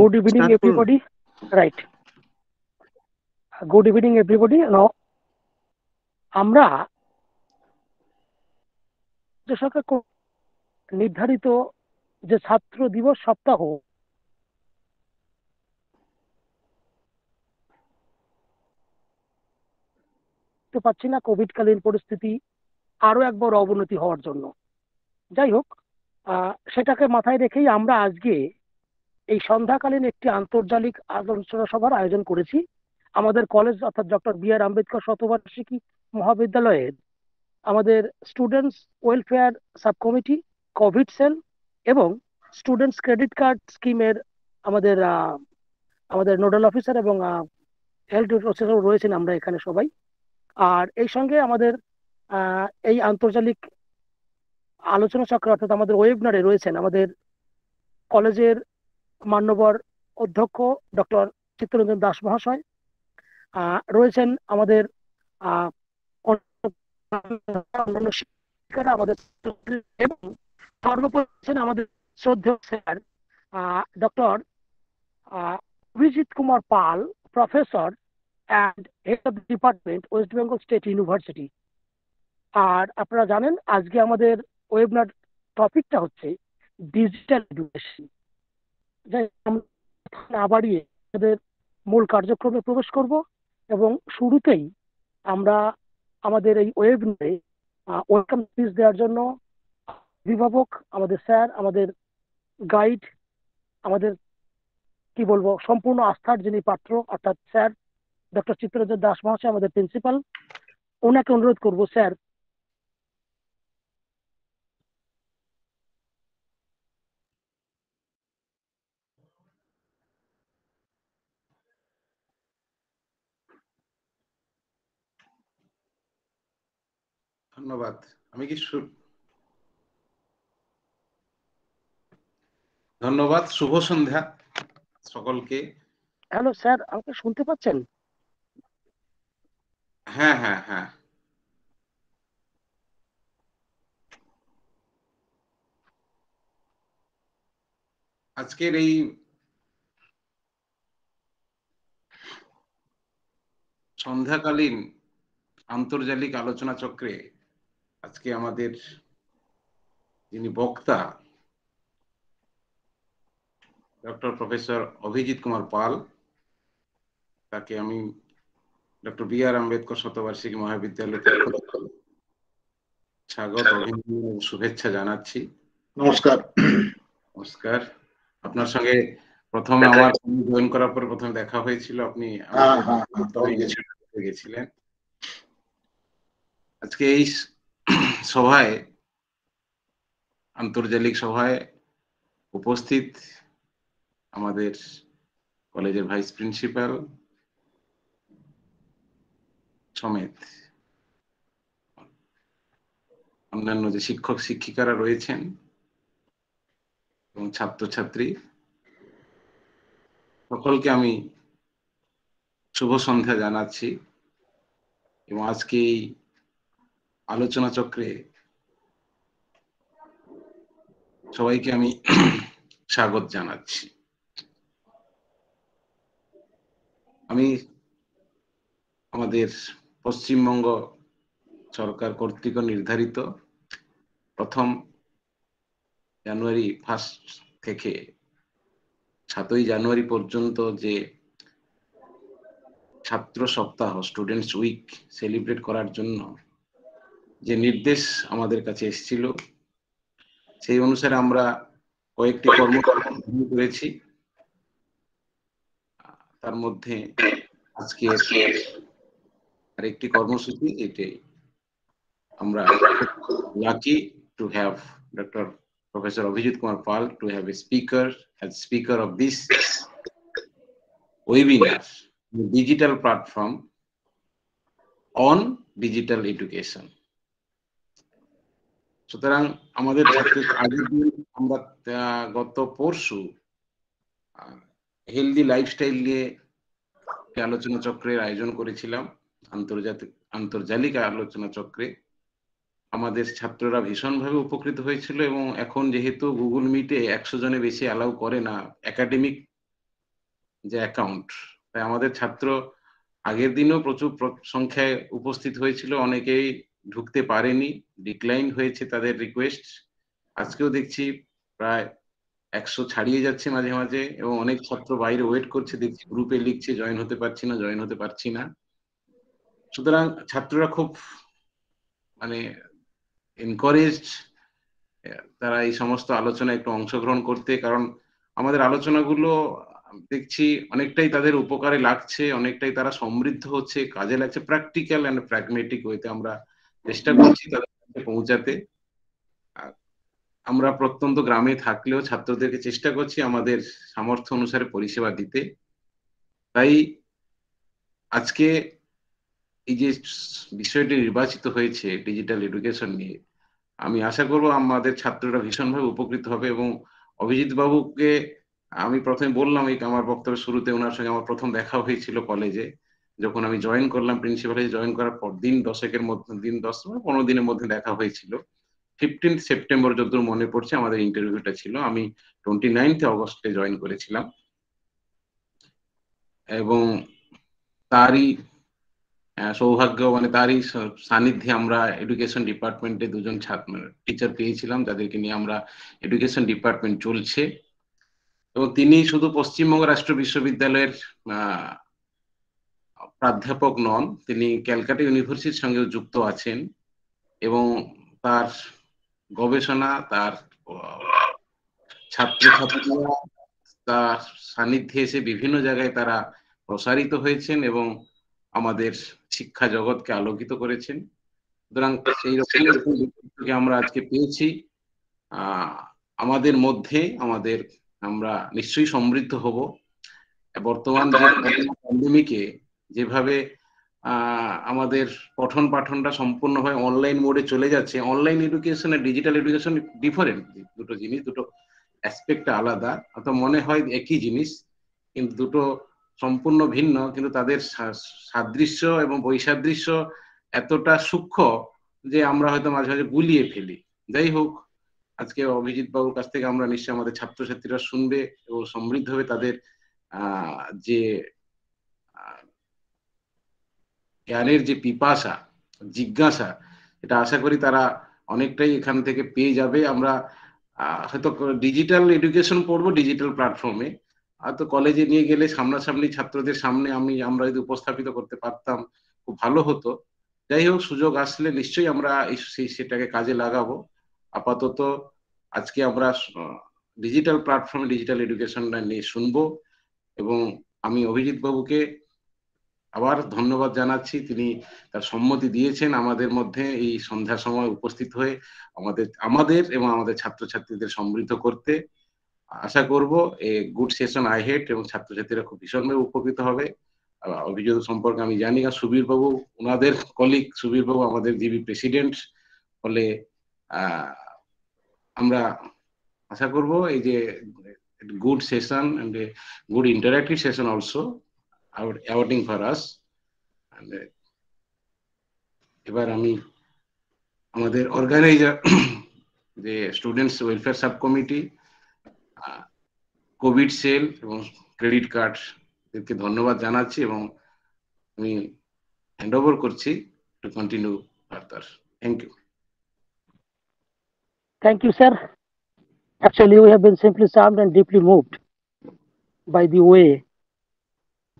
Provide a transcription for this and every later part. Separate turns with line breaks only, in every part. Good evening everybody right
good evening everybody আমরা সরকার নির্ধারিত যে ছাত্র দিবস সপ্তাহ পাচ্ছি না কোভিডকালীন পরিস্থিতি আরো একবার অবনতি হওয়ার জন্য যাই হোক সেটাকে মাথায় রেখেই আমরা আজকে এই সন্ধ্যাকালীন একটি আন্তর্জাতিক আলোচনা সভার আয়োজন করেছি আমাদের কলেজ অর্থাৎ ডক্টর বি আর আম্বেদকর শতবার্ষিকী মহাবিদ্যালয়ের আমাদের students welfare sub committee Covid cell এবং স্টুডেন্টস ক্রেডিট কার্ড স্কিমের আমাদের আমাদের নোডাল অফিসার এবং হেলথ অফিসার রয়েছেন আমরা এখানে সবাই আর এই সঙ্গে আমাদের এই আন্তর্জাতিক আলোচনা চক্র অর্থাৎ আমাদের ওয়েবনারে রয়েছেন আমাদের কলেজের মান্যবর অধ্যক্ষ ডক্টর চিত্তরঞ্জন দাস মহাশয় রয়েছেন আমাদের আমাদের আমাদের শ্রদ্ধেয় sir doctor Abhijit Kumar Pal professor and head of department West Bengal state university আর আপনারা জানেন আজকে আমাদের ওয়েবনার টপিকটা হচ্ছে ডিজিটাল এডুকেশন না বাড়িয়ে আমাদের মূল কার্যক্রমে প্রবেশ করব এবং শুরুতেই আমরা আমাদের এই ওয়েবিনারে ওয়েলকাম স্পিচ দেওয়ার জন্য অভিভাবক আমাদের স্যার আমাদের গাইড আমাদের কি বলবো সম্পূর্ণ আস্থার যিনি পাত্র অর্থাৎ স্যার ডক্টর চিত্তরঞ্জন দাস মহাশয় আমাদের প্রিন্সিপাল ওনাকে অনুরোধ করব স্যার
ধন্যবাদ আমি কি ধন্যবাদ শুভ সন্ধ্যা সকলকে
হ্যালো স্যার আমাকে শুনতে পাচ্ছেন
হ্যাঁ হ্যাঁ হ্যাঁ আজকের এই সন্ধ্যাকালীন আন্তর্জাতিক আলোচনা চক্রে আজকে আমাদের যিনি বক্তা ডক্টর প্রফেসর অভিজিৎ কুমার পাল তাকে আমি ডক্টর বি আর আম্বেদকর শতবার্ষিকী মহাবিদ্যালয় স্বাগত শুভেচ্ছা জানাচ্ছি নমস্কার নমস্কার আপনার সঙ্গে প্রথমে আমার জয়েন করার পর প্রথমে দেখা হয়েছিল আপনি হ্যাঁ, হ্যাঁ, হ্যাঁ, গেছিলেন আজকে এই সভায় আন্তর্জাতিক সভায় উপস্থিত আমাদের কলেজের ভাইস প্রিন্সিপাল সমেত অন্যান্য যে শিক্ষক শিক্ষিকারা রয়েছেন এবং ছাত্রছাত্রী সকলকে আমি শুভ সন্ধ্যা জানাচ্ছি এবং আজকে এই আলোচনা চক্রে সবাইকে আমি স্বাগত জানাচ্ছি আমি আমাদের পশ্চিমবঙ্গ সরকার কর্তৃক নির্ধারিত প্রথম জানুয়ারি ফার্স্ট থেকে সাতই জানুয়ারি পর্যন্ত যে ছাত্র সপ্তাহ স্টুডেন্টস উইক সেলিব্রেট করার জন্য যে নির্দেশ আমাদের কাছে এসেছিল সেই অনুসারে আমরা কয়েকটি কর্মকর্ম করেছি তার মধ্যে আজকে আর একটি কর্মসূচি এটাই আমরা lucky to have doctor professor Abhijit Kumar Pal to have a speaker as speaker of this webinar digital platform on digital education সুতরাং আমাদের আগের দিন আমরা গত পরশু হেলদি লাইফস্টাইল নিয়ে আলোচনা চক্রের আয়োজন করেছিলাম আন্তর্জাতিক আন্তর্জালিক আলোচনা চক্রে আমাদের ছাত্ররা ভীষণভাবে উপকৃত হয়েছিল এবং এখন যেহেতু গুগল মিটে একশো জনে বেশি অ্যালাউ করে না একাডেমিক যে অ্যাকাউন্ট তাই আমাদের ছাত্র আগের দিনও প্রচুর সংখ্যায় উপস্থিত হয়েছিল অনেকেই ঢুকতে পারেনি ডিক্লাইন হয়েছে তাদের রিকোয়েস্ট আজকেও দেখছি প্রায় একশো ছাড়িয়ে যাচ্ছে মাঝে মাঝে এবং অনেক ছাত্র বাইরে ওয়েট করছে দেখছি গ্রুপে লিখছে জয়েন হতে পারছি না জয়েন হতে পারছি না সুতরাং ছাত্ররা খুব মানে এনকারেজ তারা এই সমস্ত আলোচনায় একটু অংশগ্রহণ করতে কারণ আমাদের আলোচনাগুলো দেখছি অনেকটাই তাদের উপকারে লাগছে অনেকটাই তারা সমৃদ্ধ হচ্ছে কাজে লাগছে প্র্যাকটিক্যাল অ্যান্ড প্র্যাগমেটিক ওয়েতে আমরা চেষ্টা করছি তাদের কাছে পৌঁছাতে আমরা প্রত্যন্ত গ্রামে থাকলেও ছাত্রদেরকে চেষ্টা করছি আমাদের সামর্থ্য অনুসারে পরিষেবা দিতে তাই আজকে এই যে বিষয়টি নির্বাচিত হয়েছে ডিজিটাল এডুকেশন নিয়ে আমি আশা করব আমাদের ছাত্ররা ভীষণভাবে উপকৃত হবে এবং অভিজিৎ বাবুকে আমি প্রথমে বললাম এই আমার বক্তব্য শুরুতে ওনার সঙ্গে আমার প্রথম দেখা হয়েছিল কলেজে যখন আমি জয়েন করলাম প্রিন্সিপালে জয়েন করার পর দিন দশেকের মধ্যে দিন দশ মানে পনেরো দিনের মধ্যে দেখা হয়েছিল ফিফটিন সেপ্টেম্বর যতদূর মনে পড়ছে আমাদের ইন্টারভিউটা ছিল আমি টোয়েন্টি নাইনথে অগস্টে জয়েন করেছিলাম এবং তারই সৌভাগ্য মানে তারই সান্নিধ্যে আমরা এডুকেশন ডিপার্টমেন্টে দুজন ছাত্র টিচার পেয়েছিলাম যাদেরকে নিয়ে আমরা এডুকেশন ডিপার্টমেন্ট চলছে এবং তিনি শুধু পশ্চিমবঙ্গ রাষ্ট্র বিশ্ববিদ্যালয়ের প্রাধ্যাপক নন তিনি ক্যালকাটা ইউনিভার্সিটির সঙ্গে যুক্ত আছেন এবং তার গবেষণা তার ছাত্রছাত্রীরা তার সান্নিধ্যে এসে বিভিন্ন জায়গায় তারা প্রসারিত হয়েছেন এবং আমাদের শিক্ষা জগৎকে আলোকিত করেছেন সুতরাং সেই রকম আমরা আজকে পেয়েছি আমাদের মধ্যে আমাদের আমরা নিশ্চয়ই সমৃদ্ধ হব বর্তমান যে প্যান্ডেমিকে যেভাবে আমাদের পঠন পাঠনটা সম্পূর্ণ হয় অনলাইন মোডে চলে যাচ্ছে অনলাইন এডুকেশন আর ডিজিটাল এডুকেশন ডিফারেন্ট দুটো জিনিস দুটো অ্যাসপেক্ট আলাদা অত মনে হয় একই জিনিস কিন্তু দুটো সম্পূর্ণ ভিন্ন কিন্তু তাদের সাদৃশ্য এবং বৈসাদৃশ্য এতটা সূক্ষ্ম যে আমরা হয়তো মাঝে মাঝে গুলিয়ে ফেলি যাই হোক আজকে অভিজিৎ বাবুর কাছ থেকে আমরা নিশ্চয়ই আমাদের ছাত্রছাত্রীরা শুনবে এবং সমৃদ্ধ হবে তাদের যে জ্ঞানের যে পিপাসা জিজ্ঞাসা এটা আশা করি তারা অনেকটাই এখান থেকে পেয়ে যাবে আমরা হয়তো ডিজিটাল এডুকেশন পড়বো ডিজিটাল প্ল্যাটফর্মে আর তো কলেজে নিয়ে গেলে সামনাসামনি ছাত্রদের সামনে আমি আমরা যদি উপস্থাপিত করতে পারতাম খুব ভালো হতো যাই হোক সুযোগ আসলে নিশ্চয়ই আমরা সেই সেটাকে কাজে লাগাবো আপাতত আজকে আমরা ডিজিটাল প্ল্যাটফর্মে ডিজিটাল এডুকেশনটা নিয়ে শুনবো এবং আমি অভিজিৎ বাবুকে আবার ধন্যবাদ জানাচ্ছি তিনি তার সম্মতি দিয়েছেন আমাদের মধ্যে এই সন্ধ্যার সময় উপস্থিত হয়ে আমাদের আমাদের এবং আমাদের ছাত্রছাত্রীদের সমৃদ্ধ করতে আশা করব a good session I head এবং ছাত্রছাত্রীরা খুব ভীষণভাবে উপকৃত হবে অভিযোগ সম্পর্কে আমি জানি আর সুবীরবাবু ওনাদের কলিগ সুবীরবাবু আমাদের জিবি প্রেসিডেন্ট ফলে আমরা আশা করব এই যে good session and good interactive session also Our outing for us. And uh, এবার আমি আমাদের organizer, the students welfare subcommittee, COVID sale cell এবং ক্রেডিট কার্ড এদেরকে ধন্যবাদ জানাচ্ছি এবং আমি হ্যান্ড ওভার করছি to continue further thank you
thank you sir Actually, we have been simply charmed and deeply moved by the way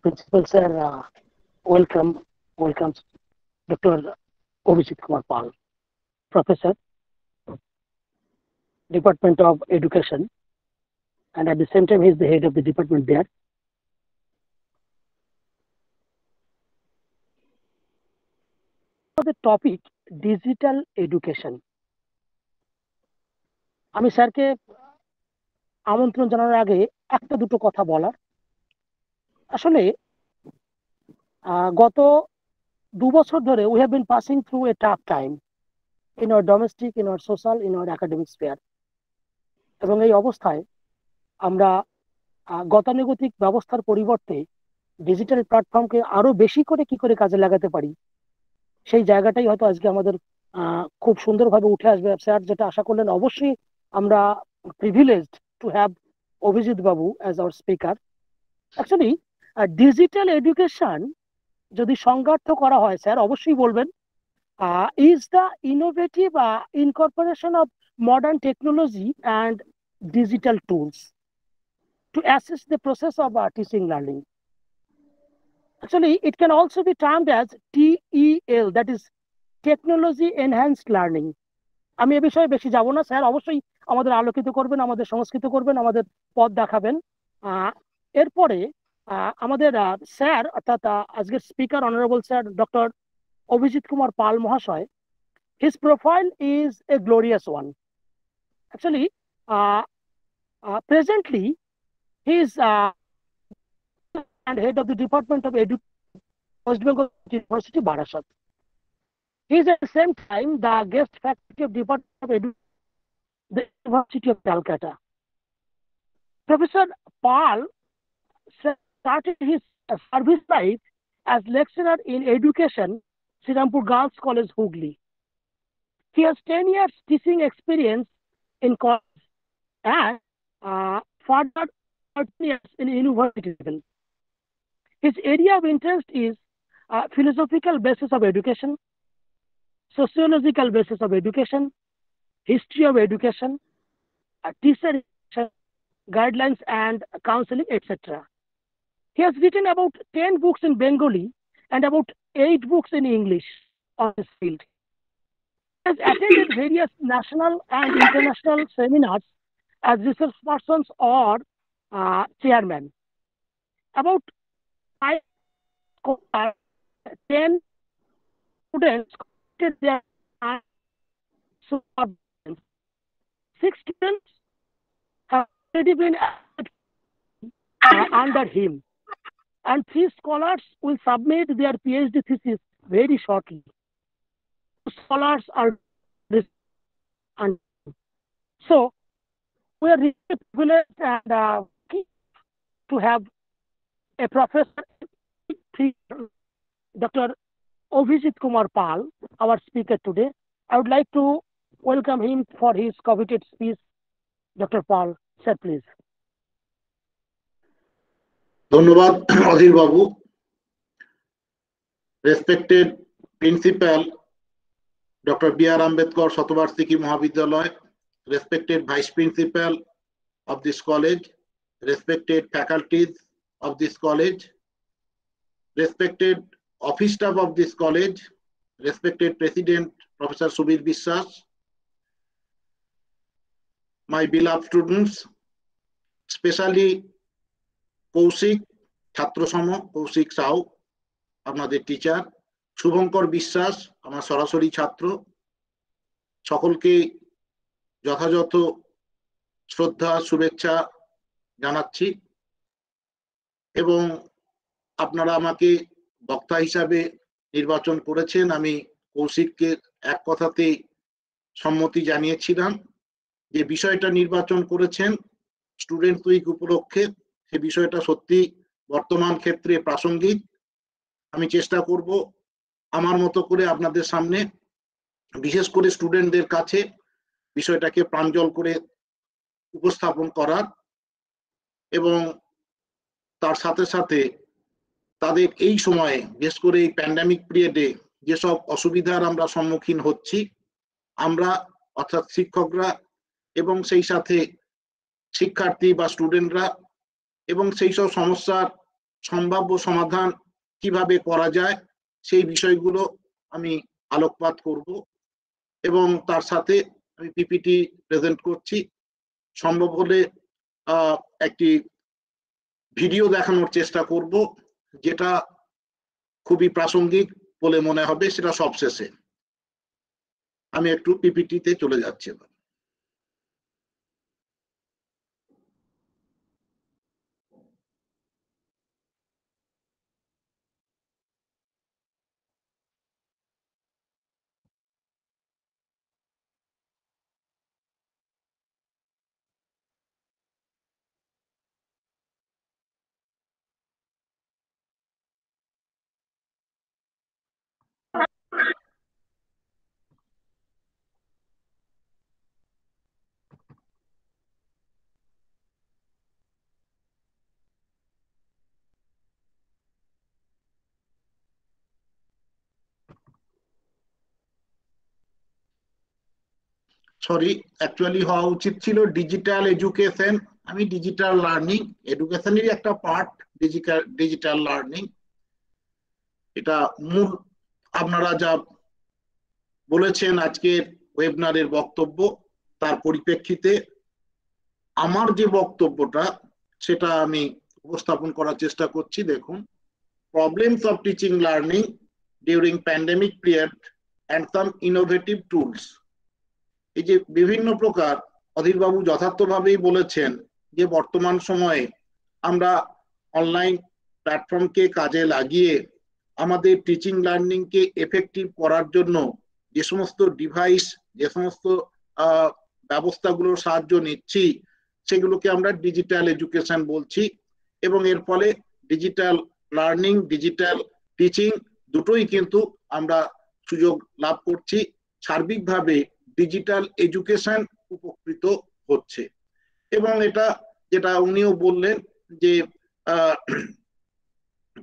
professor sir welcome welcome doctor Abhijit Kumar Pal professor department of education and at the same time his the head of the department there topic digital education আমি sir কে আমন্ত্রণ জানার আগে একটা দুটো কথা বলার আসলে গত দু বছর ধরে we have been passing through a tough time in our domestic in our social in our academic sphere এবং এই অবস্থায় আমরা গতানুগতিক ব্যবস্থার পরিবর্তে ডিজিটাল প্ল্যাটফর্মকে আরো বেশি করে কি করে কাজে লাগাতে পারি সেই জায়গাটাই হয়তো আজকে আমাদের খুব সুন্দরভাবে উঠে আসবে স্যার যেটা আশা করলেন অবশ্যই আমরা privileged two have Abhijit babu as our speaker actually digital education যদি সংজ্ঞার্থ করা হয় স্যার অবশ্যই বলবেন is the innovative incorporation of modern technology and digital tools to assist the process of uh, teaching learning. Actually, it can also be termed as TEL, that is Technology Enhanced Learning. আমি এ বিষয়ে বেশি যাব না sir অবশ্যই আমাদের আলোকিত করবেন আমাদের সংস্কৃত করবেন আমাদের পথ দেখাবেন এরপরে আমাদের স্যার as আজকের speaker, honourable sir, Dr. Abhijit Kumar Pal মহাশয় his profile is a glorious one actually presently he is uh, and head of the department of education west bengal university barasat he is at the same time the guest faculty of department of the university of calcutta professor paul started his service life as lecturer in education, Srirampur Girls College, Hooghly. He has 10 years teaching experience in college and uh, further 13 years in university His area of interest is uh, philosophical basis of education, sociological basis of education, history of education, uh, teacher guidelines and counseling, etc. He has written about 10 books in Bengali and about 8 books in English on his field. He has attended various national and international seminars as research persons or uh, chairman. About five, uh, 10 students completed their six students have already been uh, under him and three scholars will submit their PhD thesis very shortly. Scholars are and so we are really privileged and uh, to have a professor, Dr. Ovijit Kumar Pal, our speaker today. I would like to welcome him for his coveted speech. Dr. Paul. sir, please.
ধন্যবাদ Adhir babu respected principal doctor B R Ambedkar শতবার্ষিকী মহাবিদ্যালয় respected vice principal of this college respected faculties of this college respected office staff of this college respected president professor Subir Biswas my beloved students specially Koushik ছাত্রসম কৌশিক সাউ আপনাদের teacher Shubhankar বিশ্বাস আমার সরাসরি ছাত্র সকলকে যথাযথ শ্রদ্ধা শুভেচ্ছা জানাচ্ছি এবং আপনারা আমাকে বক্তা হিসাবে নির্বাচন করেছেন আমি কৌশিককে এক কথাতেই সম্মতি জানিয়েছিলাম যে বিষয়টা নির্বাচন করেছেন স্টুডেন্ট উইক উপলক্ষে সে বিষয়টা সত্যি বর্তমান ক্ষেত্রে প্রাসঙ্গিক আমি চেষ্টা করব আমার মতো করে আপনাদের সামনে বিশেষ করে স্টুডেন্টদের কাছে বিষয়টাকে প্রাঞ্জল করে উপস্থাপন করার এবং তার সাথে সাথে তাদের এই সময়ে বিশেষ করে এই প্যান্ডামিক পিরিয়ডে যেসব অসুবিধার আমরা সম্মুখীন হচ্ছি আমরা অর্থাৎ শিক্ষকরা এবং সেই সাথে শিক্ষার্থী বা স্টুডেন্টরা এবং সেই সব সমস্যার সম্ভাব্য সমাধান কিভাবে করা যায় সেই বিষয়গুলো আমি আলোকপাত করব এবং তার সাথে আমি পিপিটি প্রেজেন্ট করছি সম্ভব হলে একটি ভিডিও দেখানোর চেষ্টা করব যেটা খুবই প্রাসঙ্গিক বলে মনে হবে সেটা সবশেষে আমি একটু পিপিটিতে চলে যাচ্ছি এবার সরি অ্যাকচুয়ালি হওয়া উচিত ছিল ডিজিটাল এডুকেশন আমি ডিজিটাল লার্নিং এডুকেশনেরই একটা পার্ট ডিজিটাল ডিজিটাল লার্নিং এটা মূল আপনারা যা বলেছেন আজকের ওয়েবনারের বক্তব্য তার পরিপ্রেক্ষিতে আমার যে বক্তব্যটা সেটা আমি উপস্থাপন করার চেষ্টা করছি দেখুন problems of teaching learning during pandemic period and some innovative tools এই যে বিভিন্ন প্রকার অধীরবাবু যথার্থভাবেই বলেছেন যে বর্তমান সময়ে আমরা অনলাইন প্ল্যাটফর্মকে কাজে লাগিয়ে আমাদের টিচিং লার্নিংকে এফেক্টিভ করার জন্য যে সমস্ত ডিভাইস যে সমস্ত ব্যবস্থাগুলোর সাহায্য নিচ্ছি সেগুলোকে আমরা ডিজিটাল এডুকেশন বলছি এবং এর ফলে ডিজিটাল লার্নিং ডিজিটাল টিচিং দুটোই কিন্তু আমরা সুযোগ লাভ করছি সার্বিকভাবে ডিজিটাল এডুকেশন উপকৃত হচ্ছে এবং এটা যেটা উনিও বললেন যে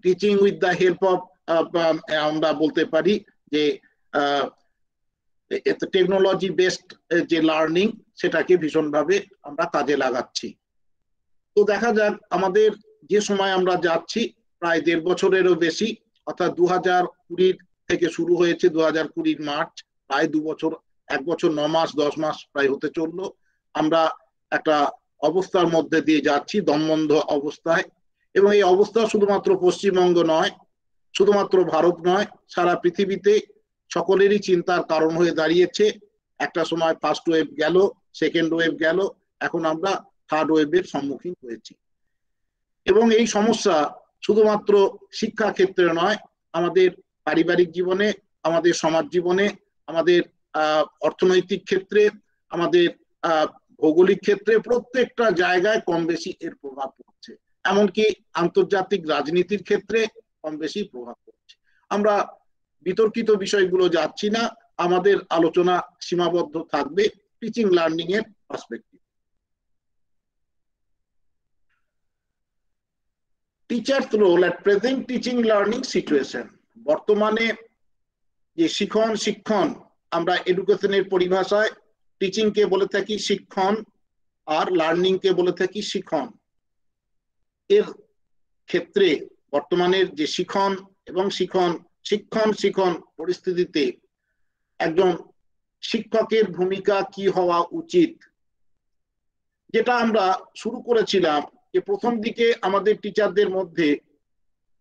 teaching with the help of আমরা বলতে পারি যে টেকনোলজি বেসড যে লার্নিং সেটাকে ভীষণভাবে আমরা কাজে লাগাচ্ছি তো দেখা যাক আমাদের যে সময় আমরা যাচ্ছি প্রায় দেড় বছরেরও বেশি অর্থাৎ দু হাজার কুড়ির থেকে শুরু হয়েছে দু হাজার কুড়ির মার্চ প্রায় দু বছর এক বছর ন মাস দশ মাস প্রায় হতে চললো আমরা একটা অবস্থার মধ্যে দিয়ে যাচ্ছি দমবন্ধ অবস্থায় এবং এই অবস্থা শুধুমাত্র পশ্চিমবঙ্গ নয় শুধুমাত্র ভারত নয় সারা পৃথিবীতে সকলেরই চিন্তার কারণ হয়ে দাঁড়িয়েছে একটা সময় ফার্স্ট ওয়েভ গেল সেকেন্ড ওয়েভ গেল এখন আমরা থার্ড ওয়েভের সম্মুখীন হয়েছি এবং এই সমস্যা শুধুমাত্র শিক্ষা ক্ষেত্রে নয় আমাদের পারিবারিক জীবনে আমাদের সমাজ জীবনে আমাদের অর্থনৈতিক ক্ষেত্রে আমাদের ভৌগোলিক ক্ষেত্রে প্রত্যেকটা জায়গায় কম বেশি এর প্রভাব পড়ছে এমনকি আন্তর্জাতিক রাজনীতির ক্ষেত্রে কম বেশি প্রভাব পড়ছে আমরা বিতর্কিত বিষয়গুলো যাচ্ছি না আমাদের আলোচনা সীমাবদ্ধ থাকবে টিচিং লার্নিং এর perspective teacher role at present teaching learning situation বর্তমানে যে শিখন শিক্ষণ আমরা এডুকেশনের পরিভাষায় টিচিং কে বলে থাকি শিক্ষণ আর লার্নিং কে বলে থাকি শিখন এর ক্ষেত্রে বর্তমানের যে শিখন এবং শিখন শিক্ষণ শিখন পরিস্থিতিতে একজন শিক্ষকের ভূমিকা কি হওয়া উচিত যেটা আমরা শুরু করেছিলাম যে প্রথম দিকে আমাদের টিচারদের মধ্যে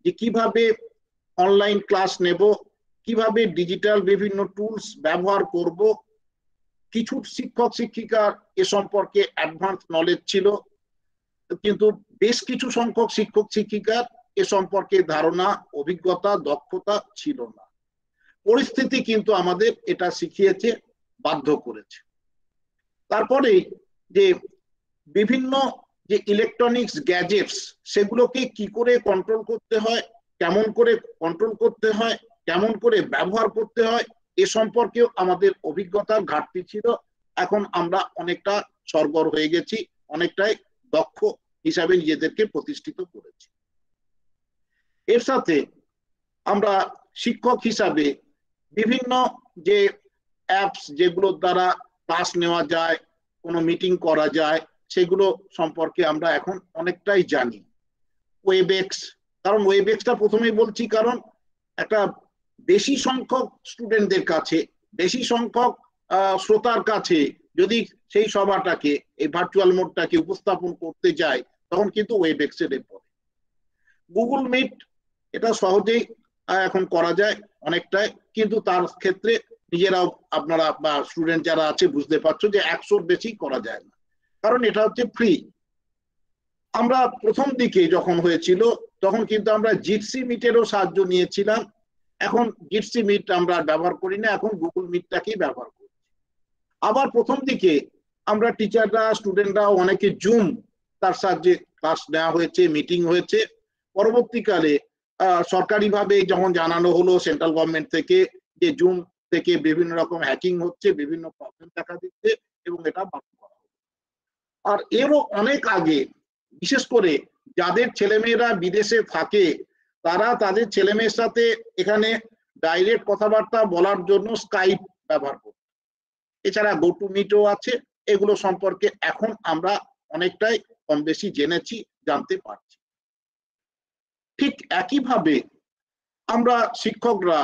যে কিভাবে অনলাইন ক্লাস নেব কিভাবে ডিজিটাল বিভিন্ন টুলস ব্যবহার করব কিছু শিক্ষক শিক্ষিকার এ সম্পর্কে অ্যাডভান্স নলেজ ছিল কিন্তু বেশ কিছু সংখ্যক শিক্ষক শিক্ষিকার এ সম্পর্কে ধারণা অভিজ্ঞতা দক্ষতা ছিল না পরিস্থিতি কিন্তু আমাদের এটা শিখিয়েছে বাধ্য করেছে তারপরে যে বিভিন্ন যে ইলেকট্রনিক্স গ্যাজেটস সেগুলোকে কি করে কন্ট্রোল করতে হয় কেমন করে কন্ট্রোল করতে হয় কেমন করে ব্যবহার করতে হয় এ সম্পর্কেও আমাদের অভিজ্ঞতার ঘাটতি ছিল এখন আমরা অনেকটা সরগর হয়ে গেছি অনেকটাই দক্ষ হিসাবে নিজেদেরকে প্রতিষ্ঠিত করেছি এর সাথে আমরা শিক্ষক হিসাবে বিভিন্ন যে অ্যাপস যেগুলোর দ্বারা ক্লাস নেওয়া যায় কোনো মিটিং করা যায় সেগুলো সম্পর্কে আমরা এখন অনেকটাই জানি ওয়েবেক্স কারণ ওয়েবেক্সটা প্রথমেই বলছি কারণ একটা বেশি সংখ্যক স্টুডেন্টদের কাছে বেশি সংখ্যক শ্রোতার কাছে যদি সেই সভাটাকে এই ভার্চুয়াল মোডটাকে উপস্থাপন করতে যায় তখন কিন্তু ওয়েব এক্সেডে পড়ে গুগল মিট এটা সহজেই এখন করা যায় অনেকটাই কিন্তু তার ক্ষেত্রে নিজেরাও আপনারা বা স্টুডেন্ট যারা আছে বুঝতে পারছো যে একশোর বেশি করা যায় না কারণ এটা হচ্ছে ফ্রি আমরা প্রথম দিকে যখন হয়েছিল তখন কিন্তু আমরা জিপসি মিটেরও সাহায্য নিয়েছিলাম এখন জিপসি মিট আমরা ব্যবহার করি না এখন গুগল মিটটাকেই ব্যবহার করি আবার প্রথম দিকে আমরা টিচাররা স্টুডেন্টরা অনেকে জুম তার সাহায্যে ক্লাস নেওয়া হয়েছে মিটিং হয়েছে পরবর্তীকালে সরকারিভাবে যখন জানানো হলো সেন্ট্রাল গভর্নমেন্ট থেকে যে জুম থেকে বিভিন্ন রকম হ্যাকিং হচ্ছে বিভিন্ন প্রবলেম দেখা দিচ্ছে এবং এটা বাধ্য করা আর এরও অনেক আগে বিশেষ করে যাদের ছেলেমেয়েরা বিদেশে থাকে তারা তাদের ছেলে মেয়ের সাথে এখানে ডাইরেক্ট কথাবার্তা বলার জন্য স্কাইপ ব্যবহার করত এছাড়া গোটু মিটও আছে এগুলো সম্পর্কে এখন আমরা অনেকটাই কম বেশি জেনেছি জানতে পারছি ঠিক একইভাবে আমরা শিক্ষকরা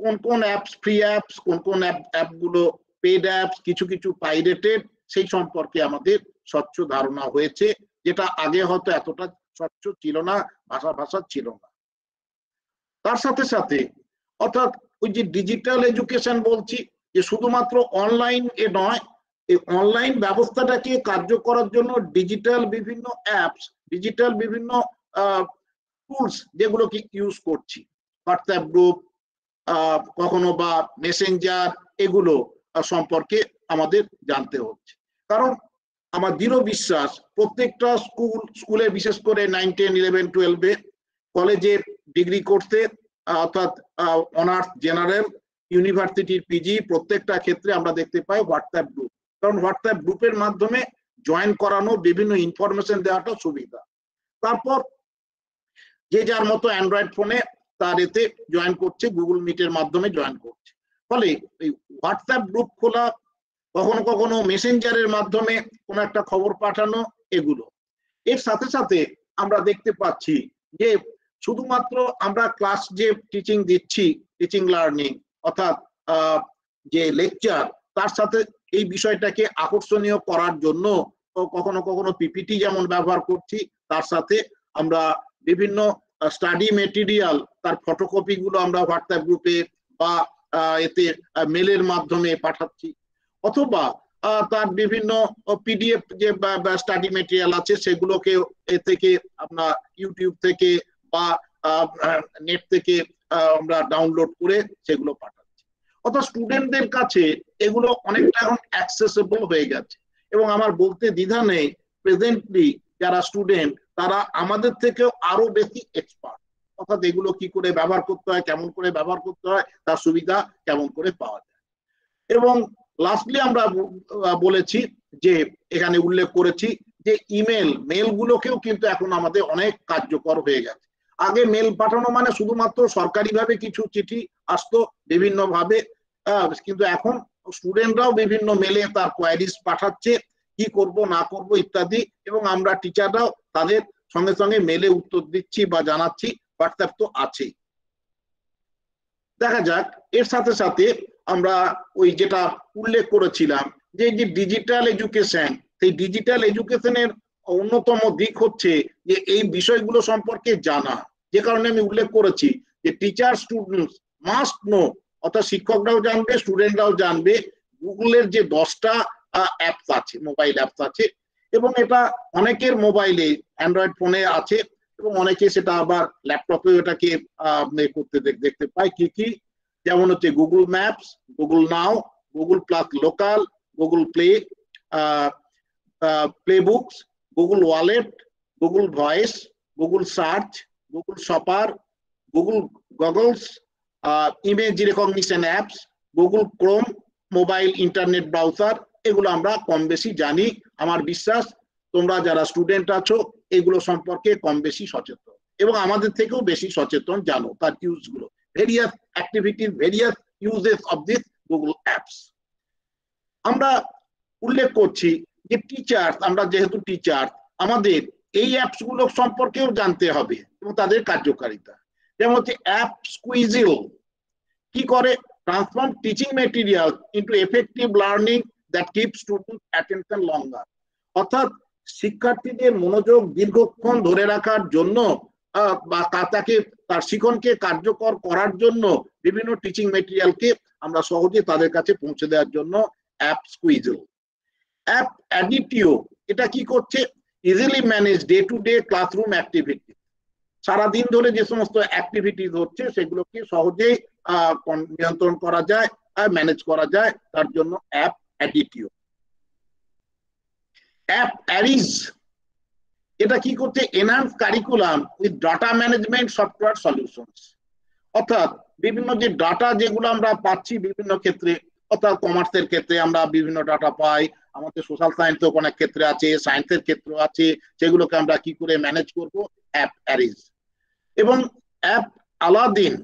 কোন কোন অ্যাপস ফ্রি অ্যাপস কোন কোন অ্যাপ অ্যাপগুলো পেড অ্যাপস কিছু কিছু পাইরেটেড সেই সম্পর্কে আমাদের স্বচ্ছ ধারণা হয়েছে যেটা আগে হয়তো এতটা স্বচ্ছ ছিল না ভাষা ভাষা ছিল না তার সাথে সাথে অর্থাৎ ওই যে ডিজিটাল এডুকেশন বলছি যে শুধুমাত্র অনলাইন এ নয় এই অনলাইন ব্যবস্থাটাকে কার্য করার জন্য ডিজিটাল বিভিন্ন অ্যাপস ডিজিটাল বিভিন্ন টুলস যেগুলোকে ইউজ করছি হোয়াটসঅ্যাপ গ্রুপ কখনো বা মেসেঞ্জার এগুলো সম্পর্কে আমাদের জানতে হচ্ছে কারণ আমার দৃঢ় বিশ্বাস প্রত্যেকটা স্কুল স্কুলে বিশেষ করে নাইন টেন ইলেভেন টুয়েলভে কলেজের ডিগ্রি কোর্সে অর্থাৎ অনার্স জেনারেল ইউনিভার্সিটির পিজি প্রত্যেকটা ক্ষেত্রে আমরা দেখতে পাই হোয়াটসঅ্যাপ গ্রুপ কারণ হোয়াটসঅ্যাপ গ্রুপের মাধ্যমে জয়েন করানো বিভিন্ন ইনফরমেশন দেওয়াটা সুবিধা তারপর যে যার মতো অ্যান্ড্রয়েড ফোনে তার এতে জয়েন করছে গুগল মিটের মাধ্যমে জয়েন করছে ফলে এই হোয়াটসঅ্যাপ গ্রুপ খোলা
কখনো কখনো মেসেঞ্জারের মাধ্যমে
কোনো একটা খবর পাঠানো এগুলো এর সাথে সাথে আমরা দেখতে পাচ্ছি যে শুধুমাত্র আমরা ক্লাস যে টিচিং দিচ্ছি টিচিং লার্নিং অর্থাৎ যে লেকচার তার সাথে এই বিষয়টাকে আকর্ষণীয় করার জন্য কখনো কখনো পিপিটি যেমন ব্যবহার করছি তার সাথে আমরা বিভিন্ন স্টাডি মেটেরিয়াল তার ফটোকপি গুলো আমরা হোয়াটসঅ্যাপ গ্রুপে বা এতে মেলের মাধ্যমে পাঠাচ্ছি অথবা তার বিভিন্ন পিডিএফ যে স্টাডি মেটেরিয়াল আছে সেগুলোকে এ থেকে আপনার ইউটিউব থেকে বা নেট থেকে আমরা ডাউনলোড করে সেগুলো পাঠাচ্ছি অর্থাৎ স্টুডেন্টদের কাছে এগুলো অনেকটা এখন অ্যাক্সেসেবল হয়ে গেছে এবং আমার বলতে দ্বিধা নেই প্রেজেন্টলি যারা স্টুডেন্ট তারা আমাদের থেকেও আরো বেশি এক্সপার্ট অর্থাৎ এগুলো কি করে ব্যবহার করতে হয় কেমন করে ব্যবহার করতে হয় তার সুবিধা কেমন করে পাওয়া যায় এবং লাস্টলি আমরা বলেছি যে এখানে উল্লেখ করেছি যে ইমেল মেলগুলোকেও কিন্তু এখন আমাদের অনেক কার্যকর হয়ে গেছে আগে মেল পাঠানো মানে শুধুমাত্র সরকারিভাবে কিছু চিঠি আসতো বিভিন্ন ভাবে কিন্তু এখন স্টুডেন্টরাও বিভিন্ন মেলে তার কোয়ারিজ পাঠাচ্ছে কি করব না করব ইত্যাদি এবং আমরা টিচাররাও তাদের সঙ্গে সঙ্গে মেলে উত্তর দিচ্ছি বা জানাচ্ছি হোয়াটসঅ্যাপ তো আছেই দেখা যাক এর সাথে সাথে আমরা ওই যেটা উল্লেখ করেছিলাম যে যে ডিজিটাল এডুকেশন সেই ডিজিটাল এডুকেশনের অন্যতম দিক হচ্ছে যে এই বিষয়গুলো সম্পর্কে জানা যে কারণে আমি উল্লেখ করেছি যে টিচার স্টুডেন্টস মাস্ট নো অর্থাৎ শিক্ষকরাও জানবে স্টুডেন্টরাও জানবে গুগলের যে দশটা অ্যাপস আছে মোবাইল অ্যাপস আছে এবং এটা অনেকের মোবাইলে অ্যান্ড্রয়েড ফোনে আছে এবং অনেকে সেটা আবার ল্যাপটপে এটাকে করতে দেখতে পায় কি কি যেমন হচ্ছে গুগল ম্যাপস গুগল নাও Google plus local Google play play books Google wallet Google voice Google search Google shopper Google goggles image recognition apps Google Chrome mobile internet browser এগুলো আমরা কম বেশি জানি আমার বিশ্বাস তোমরা যারা স্টুডেন্ট আছো এগুলো সম্পর্কে কম বেশি সচেতন এবং আমাদের থেকেও বেশি সচেতন জানো তার ইউজ গুলো various activities various uses of this Google apps আমরা উল্লেখ করছি যে টিচার আমরা যেহেতু টিচার আমাদের এই অ্যাপস গুলো সম্পর্কেও জানতে হবে এবং তাদের কার্যকারিতা যেমন হচ্ছে অ্যাপ স্কুইজিও কি করে transform teaching material into effective learning that keep student attention longer অর্থাৎ শিক্ষার্থীদের মনোযোগ দীর্ঘক্ষণ ধরে রাখার জন্য বা তাকে তার শিখনকে কার্যকর করার জন্য বিভিন্ন টিচিং মেটেরিয়ালকে আমরা সহজে তাদের কাছে পৌঁছে দেওয়ার জন্য অ্যাপ স্কুইজো অ্যাপ অ্যাডিটিও এটা কি করছে easily manage day to day classroom activity সারাদিন ধরে যে সমস্ত অ্যাক্টিভিটিস হচ্ছে সেগুলোকে সহজেই নিয়ন্ত্রণ করা যায় আর ম্যানেজ করা যায় তার জন্য অ্যাপ অ্যাডিটিও অ্যাপ অ্যারিজ এটা কি করছে enhance curriculum with data management software solution অর্থাৎ বিভিন্ন যে ডাটা যেগুলো আমরা পাচ্ছি বিভিন্ন ক্ষেত্রে অর্থাৎ কমার্সের ক্ষেত্রে আমরা বিভিন্ন ডাটা পাই আমাদের সোশ্যাল সায়েন্স অনেক ক্ষেত্রে আছে সায়েন্সের ক্ষেত্র আছে সেগুলোকে আমরা কি করে ম্যানেজ করব অ্যাপ অ্যারিজ এবং অ্যাপ আলাদিন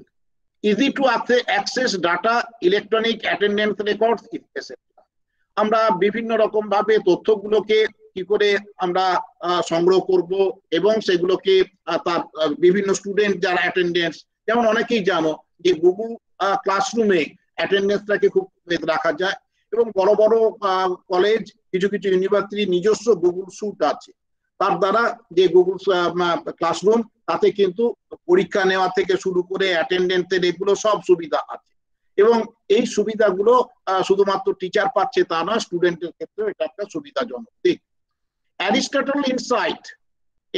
ইজি টু আছে access data electronic attendance records etcetera আমরা বিভিন্ন রকম ভাবে তথ্যগুলোকে কি করে আমরা সংগ্রহ করব এবং সেগুলোকে তার বিভিন্ন স্টুডেন্ট যারা অ্যাটেন্ডেন্স যেমন অনেকেই জানো যে গুগল ক্লাসরুমে অ্যাটেন্ডেন্সটাকে খুব রাখা যায় এবং বড় বড় কলেজ কিছু কিছু ইউনিভার্সিটি নিজস্ব গুগল সুট আছে তার দ্বারা যে গুগল ক্লাসরুম তাতে কিন্তু পরীক্ষা নেওয়া থেকে শুরু করে অ্যাটেন্ডেন্সের এগুলো সব সুবিধা আছে এবং এই সুবিধাগুলো শুধুমাত্র টিচার পাচ্ছে তা না স্টুডেন্টের ক্ষেত্রে এটা একটা সুবিধাজনক দিক Aristotle insight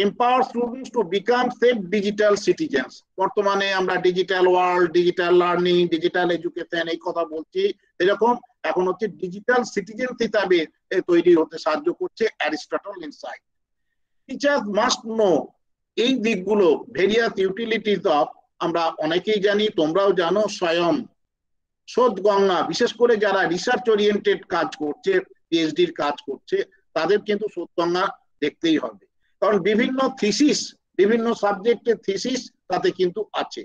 empower students to become safe digital citizens বর্তমানে আমরা digital world digital learning digital education এই কথা বলছি এরকম এখন হচ্ছে ডিজিটাল সিটিজেন হিসাবে তৈরি হতে সাহায্য করছে Aristotle insight teacher must know এই দিকগুলো ভেরিয়াস ইউটিলিটিস অফ আমরা অনেকেই জানি তোমরাও জানো স্বয়ং শোধ গঙ্গা বিশেষ করে যারা রিসার্চ ওরিয়েন্টেড কাজ করছে পিএইচডির কাজ করছে তাদের কিন্তু শোধ গঙ্গা দেখতেই হবে কারণ বিভিন্ন থিসিস বিভিন্ন সাবজেক্টের থিসিস তাতে কিন্তু আছে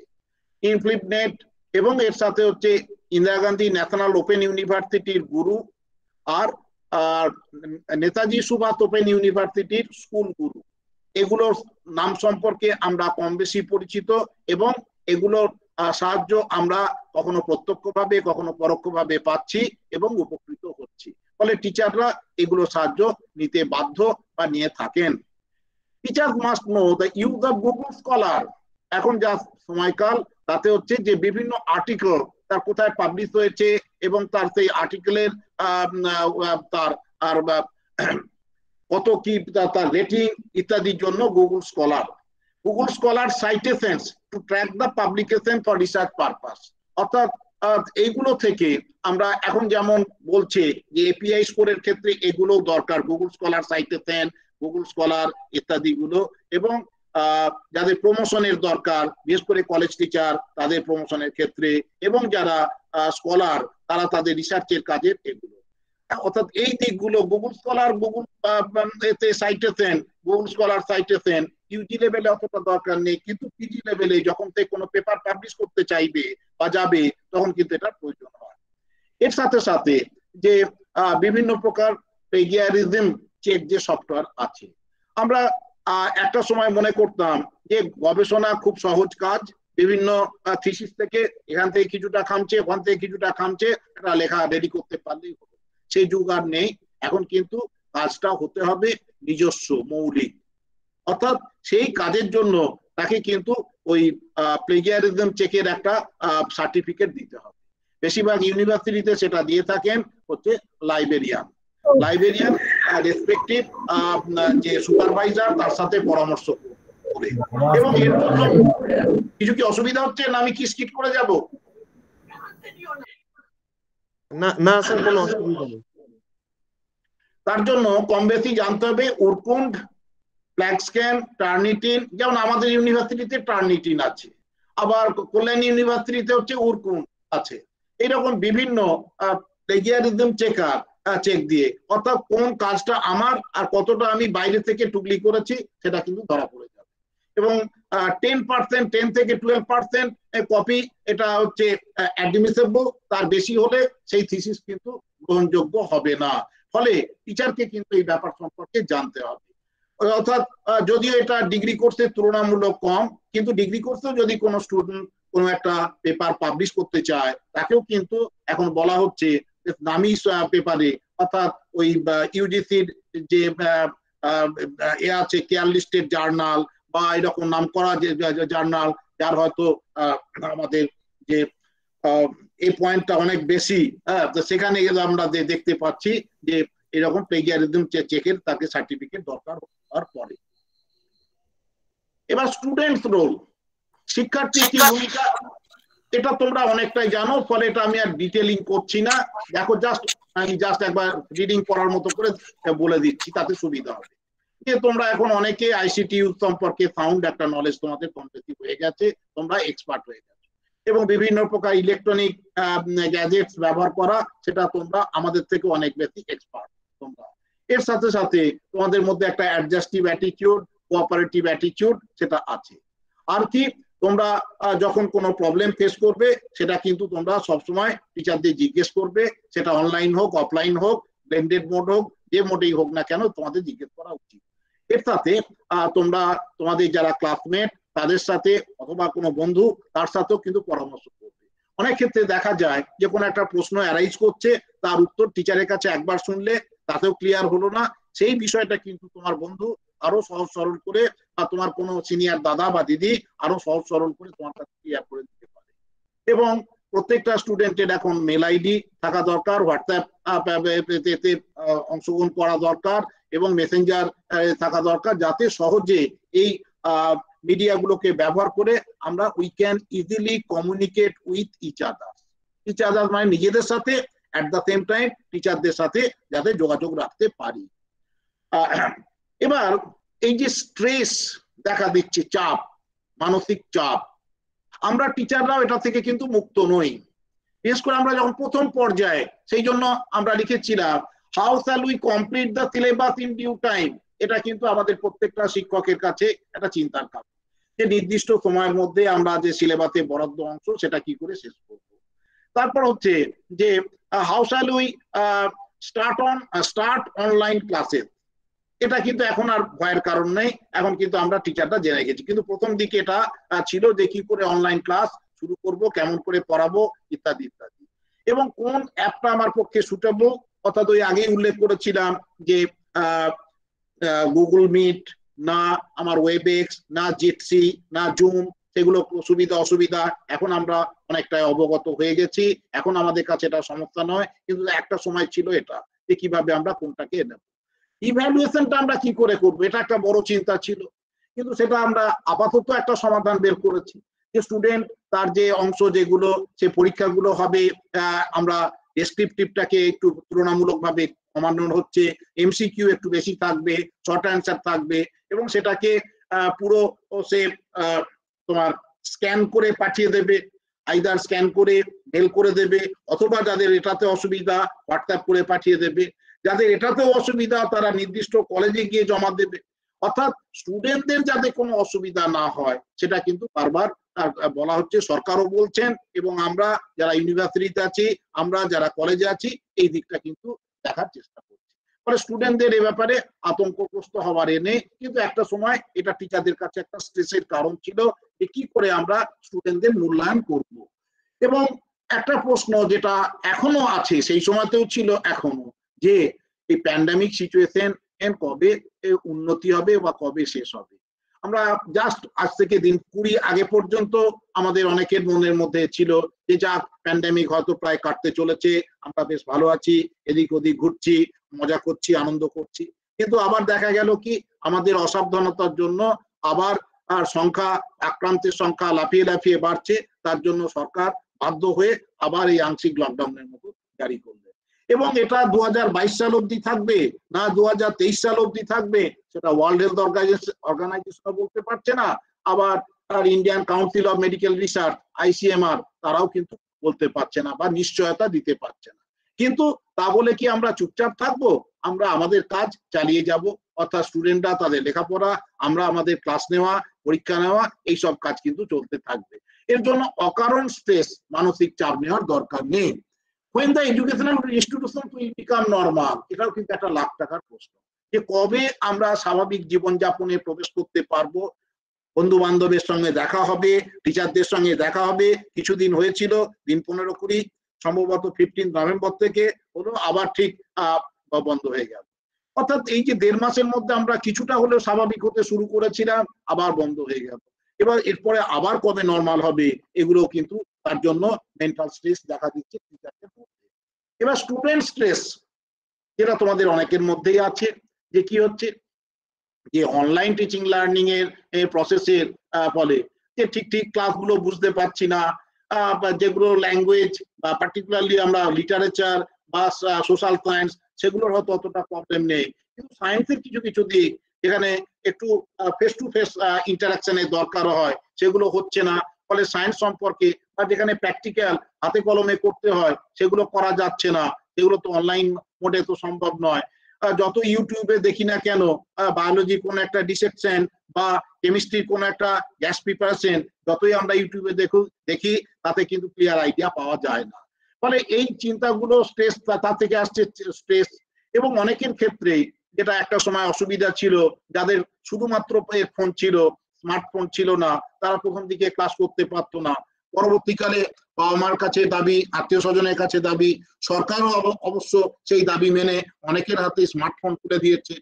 ইনফ্লিপনেট এবং এর সাথে হচ্ছে ইন্দিরা গান্ধী ন্যাশনাল ওপেন ইউনিভার্সিটির গুরু আর নেতাজি সুভাষ ওপেন ইউনিভার্সিটির স্কুল গুরু এগুলোর নাম সম্পর্কে আমরা কম বেশি পরিচিত এবং এগুলোর সাহায্য আমরা কখনো প্রত্যক্ষভাবে কখনো পরোক্ষভাবে পাচ্ছি এবং উপকৃত হচ্ছি ফলে টিচাররা এগুলো সাহায্য নিতে বাধ্য বা নিয়ে থাকেন teacher must know the use of Google scholar এখন যা সময়কাল তাতে হচ্ছে যে বিভিন্ন আর্টিকেল তার কোথায় পাবলিশ হয়েছে এবং তার সেই আর্টিকেলের তার আর কত কি তার রেটিং ইত্যাদির জন্য Google scholar Google scholar citations to track the publication for research purpose অর্থাৎ এইগুলো থেকে আমরা এখন যেমন বলছে যে এপিআই স্কোরের ক্ষেত্রে এগুলো দরকার Google scholar citation Google scholar ইত্যাদি গুলো এবং যাদের প্রমোশনের দরকার বিশেষ করে কলেজ টিচার তাদের প্রমোশনের ক্ষেত্রে এবং যারা স্কলার তারা তাদের রিসার্চের কাজের এগুলো অর্থাৎ এই দিকগুলো গুগল স্কলার গুগল এতে citation Google scholar citation UG লেভেলে অতটা দরকার নেই কিন্তু পিজি লেভেলে যখন থেকে কোনো পেপার পাবলিশ করতে চাইবে বা যাবে তখন কিন্তু এটার প্রয়োজন হয় এর সাথে সাথে যে বিভিন্ন প্রকার পেগিয়ারিজম চেক যে সফটওয়্যার আছে আমরা একটা সময় মনে করতাম যে গবেষণা খুব সহজ কাজ বিভিন্ন থিসিস থেকে এখান থেকে কিছুটা খামছে ওখান থেকে কিছুটা খামছে একটা লেখা রেডি করতে পারলেই হবে সেই যুগ আর নেই এখন কিন্তু কাজটা হতে হবে নিজস্ব মৌলিক অর্থাৎ সেই কাজের জন্য তাকে কিন্তু ওই প্লেজিয়ারিজম চেকের একটা সার্টিফিকেট দিতে হবে বেশিরভাগ ইউনিভার্সিটিতে সেটা দিয়ে থাকেন হচ্ছে লাইব্রেরিয়ান লাইব্রেরিয়ান রেসপেক্টিভ um, যে সুপারভাইজার তার সাথে পরামর্শ করে এবং এর জন্য কিছু কি অসুবিধা হচ্ছে না আমি কি স্কিট করে যাব না না স্যার কোনো অসুবিধা তার জন্য কম বেশি জানতে হবে উরকুন্ড প্ল্যাক্সক্যান টার্নিটিন যেমন আমাদের ইউনিভার্সিটিতে টার্নিটিন আছে আবার কল্যাণ ইউনিভার্সিটিতে হচ্ছে উরকুন আছে এরকম বিভিন্ন প্লেগিয়ারিজম চেকার চেক দিয়ে অর্থাৎ কোন কাজটা আমার আর কতটা আমি বাইরে থেকে টুকলি করেছি সেটা কিন্তু ধরা পড়ে যাবে এবং টেন পার্সেন্ট টেন থেকে টুয়েলভ পার্সেন্ট কপি এটা হচ্ছে অ্যাডমিসেবল তার বেশি হলে সেই থিসিস কিন্তু গ্রহণযোগ্য হবে না ফলে টিচারকে কিন্তু এই ব্যাপার সম্পর্কে জানতে হবে অর্থাৎ যদিও এটা ডিগ্রি কোর্সের তুলনামূলক কম কিন্তু ডিগ্রি কোর্সেও যদি কোনো স্টুডেন্ট কোনো একটা পেপার পাবলিশ করতে চায় তাকেও কিন্তু এখন বলা হচ্ছে দামি পেপারে অর্থাৎ ওই ইউজিসির যে এ আছে কেয়ার লিস্টের জার্নাল বা এরকম নাম করা যে জার্নাল যার হয়তো আমাদের যে এই পয়েন্টটা অনেক বেশি হ্যাঁ সেখানে গেলে আমরা যে দেখতে পাচ্ছি যে এরকম প্লেগিয়ারিজম চেকের তাকে সার্টিফিকেট দরকার হওয়ার পরে এবার স্টুডেন্টস রোল শিক্ষার্থী কি ভূমিকা এটা তোমরা অনেকটাই জানো ফলে এটা আমি আর ডিটেলিং করছি না দেখো জাস্ট আমি জাস্ট একবার রিডিং করার মতো করে বলে দিচ্ছি তাতে সুবিধা হবে যে তোমরা এখন অনেকে আইসিটি সম্পর্কে সাউন্ড একটা নলেজ তোমাদের কমপ্লিট হয়ে গেছে তোমরা এক্সপার্ট হয়ে গেছো এবং বিভিন্ন প্রকার ইলেকট্রনিক গ্যাজেটস ব্যবহার করা সেটা তোমরা আমাদের থেকে অনেক বেশি এক্সপার্ট তোমরা এর সাথে সাথে তোমাদের মধ্যে একটা অ্যাডজাস্টিভ অ্যাটিটিউড কোঅপারেটিভ অ্যাটিটিউড সেটা আছে আর কি তোমরা যখন কোনো প্রবলেম ফেস করবে সেটা কিন্তু তোমরা সবসময় টিচারদের জিজ্ঞেস করবে সেটা অনলাইন হোক অফলাইন হোক ব্লেন্ডেড মোড হোক যে মোডেই হোক না কেন তোমাদের জিজ্ঞেস করা উচিত এর সাথে তোমরা তোমাদের যারা ক্লাসমেট তাদের সাথে অথবা কোনো বন্ধু তার সাথেও কিন্তু পরামর্শ করবে অনেক ক্ষেত্রে দেখা যায় যে কোনো একটা প্রশ্ন অ্যারাইজ করছে তার উত্তর টিচারের কাছে একবার শুনলে তাতেও ক্লিয়ার হলো না সেই বিষয়টা কিন্তু তোমার বন্ধু আরো সহজ সরল করে বা তোমার কোনো সিনিয়র দাদা বা দিদি আরো সহজ সরল করে তোমার কাছে ক্লিয়ার করে দিতে পারে এবং প্রত্যেকটা স্টুডেন্টের এখন মেল আইডি থাকা দরকার হোয়াটসঅ্যাপে অংশগ্রহণ করা দরকার এবং মেসেঞ্জার থাকা দরকার যাতে সহজে এই মিডিয়াগুলোকে ব্যবহার করে আমরা we can easily communicate with each other each other মানে নিজেদের সাথে অ্যাট দ্য সেম টাইম টিচারদের সাথে যাতে যোগাযোগ রাখতে পারি এবার এই যে স্ট্রেস দেখা দিচ্ছে চাপ মানসিক চাপ আমরা টিচাররাও এটা থেকে কিন্তু মুক্ত নই বিশেষ করে আমরা যখন প্রথম পর্যায়ে সেই জন্য আমরা লিখেছিলাম how shall we complete the syllabus in due time এটা কিন্তু আমাদের প্রত্যেকটা শিক্ষকের কাছে একটা চিন্তার কারণ যে নির্দিষ্ট সময়ের মধ্যে আমরা যে সিলেবাসে বরাদ্দ অংশ সেটা কি করে শেষ করব তারপর হচ্ছে যে how shall we start on start online classes এটা কিন্তু এখন আর ভয়ের কারণ নেই এখন কিন্তু আমরা টিচারটা জেনে গেছি কিন্তু প্রথম দিকে এটা ছিল যে কি করে অনলাইন ক্লাস শুরু করব কেমন করে পড়াবো ইত্যাদি ইত্যাদি এবং কোন অ্যাপটা আমার পক্ষে সুটাবো অর্থাৎ ওই আগেই উল্লেখ করেছিলাম যে গুগল মিট না আমার এক্স না জিটসি না জুম সেগুলো সুবিধা অসুবিধা এখন আমরা অনেকটাই অবগত হয়ে গেছি এখন আমাদের কাছে এটা সমস্যা নয় কিন্তু একটা সময় ছিল এটা যে কিভাবে আমরা কোনটাকে নেব ইভ্যালুয়েশনটা আমরা কি করে করবো এটা একটা বড় চিন্তা ছিল কিন্তু সেটা আমরা আপাতত একটা সমাধান বের করেছি যে স্টুডেন্ট তার যে অংশ যেগুলো সে পরীক্ষাগুলো হবে আমরা ডেসক্রিপটিভটাকে একটু তুলনামূলকভাবে কমানো হচ্ছে এমসিকিউ একটু বেশি থাকবে শর্ট অ্যান্সার থাকবে এবং সেটাকে পুরো সে তোমার স্ক্যান করে পাঠিয়ে দেবে আইদার স্ক্যান করে মেল করে দেবে অথবা যাদের এটাতে অসুবিধা হোয়াটসঅ্যাপ করে পাঠিয়ে দেবে যাদের এটাতেও অসুবিধা তারা নির্দিষ্ট কলেজে গিয়ে জমা দেবে অর্থাৎ স্টুডেন্টদের যাতে কোনো অসুবিধা না হয় সেটা কিন্তু বারবার বলা হচ্ছে সরকারও বলছেন এবং আমরা যারা ইউনিভার্সিটিতে আছি আমরা যারা কলেজে আছি এই দিকটা কিন্তু দেখার চেষ্টা করছি ফলে স্টুডেন্টদের এ ব্যাপারে আতঙ্কগ্রস্ত হওয়ার এনে কিন্তু একটা সময় এটা টিচারদের কাছে একটা স্ট্রেসের কারণ ছিল যে কি করে আমরা স্টুডেন্টদের মূল্যায়ন করব এবং একটা প্রশ্ন যেটা এখনো আছে সেই সময়তেও ছিল এখনো যে এই প্যান্ডামিক সিচুয়েশন কবে উন্নতি হবে বা কবে শেষ হবে আমরা জাস্ট আজ থেকে দিন কুড়ি আগে পর্যন্ত আমাদের অনেকের মনের মধ্যে ছিল যে যা প্যান্ডামিক হয়তো প্রায় কাটতে চলেছে আমরা বেশ ভালো আছি এদিক ওদিক ঘুরছি মজা করছি আনন্দ করছি কিন্তু আবার দেখা গেল কি আমাদের অসাবধানতার জন্য আবার আর সংখ্যা আক্রান্তের সংখ্যা লাফিয়ে লাফিয়ে বাড়ছে তার জন্য সরকার বাধ্য হয়ে আবার এই আংশিক লকডাউনের মতো জারি করলেন এবং এটা দু সাল অব্দি থাকবে না দু সাল অব্দি থাকবে সেটা ওয়ার্ল্ড হেলথ অর্গানাইজেশন বলতে পারছে না আবার তার Indian council of medical research ICMR তারাও কিন্তু বলতে পারছে না বা নিশ্চয়তা দিতে পারছে না কিন্তু তা বলে কি আমরা চুপচাপ থাকবো আমরা আমাদের কাজ চালিয়ে যাব অর্থাৎ স্টুডেন্টরা তাদের লেখাপড়া আমরা আমাদের ক্লাস নেওয়া পরীক্ষা নেওয়া এই সব কাজ কিন্তু চলতে থাকবে এর জন্য অকারণ স্ট্রেস মানসিক চাপ নেওয়ার দরকার নেই when the educational institution will become normal এটাও কিন্তু একটা লাখ টাকার প্রশ্ন যে কবে আমরা স্বাভাবিক জীবনযাপনে প্রবেশ করতে পারবো বন্ধু বান্ধবের সঙ্গে দেখা হবে টিচারদের সঙ্গে দেখা হবে কিছুদিন হয়েছিল দিন পনেরো কুড়ি সম্ভবত ফিফটিন নভেম্বর থেকে হলো আবার ঠিক বন্ধ হয়ে গেল অর্থাৎ এই যে দেড় মাসের মধ্যে আমরা কিছুটা হলেও স্বাভাবিক হতে শুরু করেছিলাম আবার বন্ধ হয়ে গেল এবার এরপরে আবার কবে নর্মাল হবে এগুলো কিন্তু তার জন্য মেন্টাল স্ট্রেস দেখা দিচ্ছে টিচারদের মধ্যে এবার স্টুডেন্ট স্ট্রেস যেটা তোমাদের অনেকের মধ্যেই আছে যে কি হচ্ছে যে অনলাইন টিচিং লার্নিং এর প্রসেসের ফলে যে ঠিক ঠিক ক্লাসগুলো বুঝতে পারছি না যেগুলো ল্যাঙ্গুয়েজ বা পার্টিকুলারলি আমরা লিটারেচার বা সোশ্যাল সায়েন্স সেগুলোর হয়তো অতটা প্রবলেম নেই কিন্তু সায়েন্সের কিছু কিছু দিক যেখানে একটু ফেস টু ফেস ইন্টারাকশনের দরকার হয় সেগুলো হচ্ছে না ফলে সায়েন্স সম্পর্কে আর যেখানে প্র্যাকটিক্যাল হাতে কলমে করতে হয় সেগুলো করা যাচ্ছে না সেগুলো তো অনলাইন মোডে তো সম্ভব নয় যত ইউটিউবে দেখি না কেন বায়োলজি কোন একটা ডিসেকশন বা কেমিস্ট্রির কোন একটা গ্যাস প্রিপারেশন যতই আমরা ইউটিউবে দেখু দেখি তাতে কিন্তু ক্লিয়ার আইডিয়া পাওয়া যায় না ফলে এই চিন্তাগুলো স্ট্রেস তার থেকে আসছে স্ট্রেস এবং অনেকের ক্ষেত্রেই যেটা একটা সময় অসুবিধা ছিল যাদের শুধুমাত্র ফোন ছিল স্মার্টফোন ছিল না তারা প্রথম দিকে ক্লাস করতে পারতো না পরবর্তীকালে বাবা মার কাছে দাবি আত্মীয় স্বজনের কাছে দাবি সরকারও অবশ্য সেই দাবি মেনে অনেকের হাতে স্মার্টফোন তুলে দিয়েছে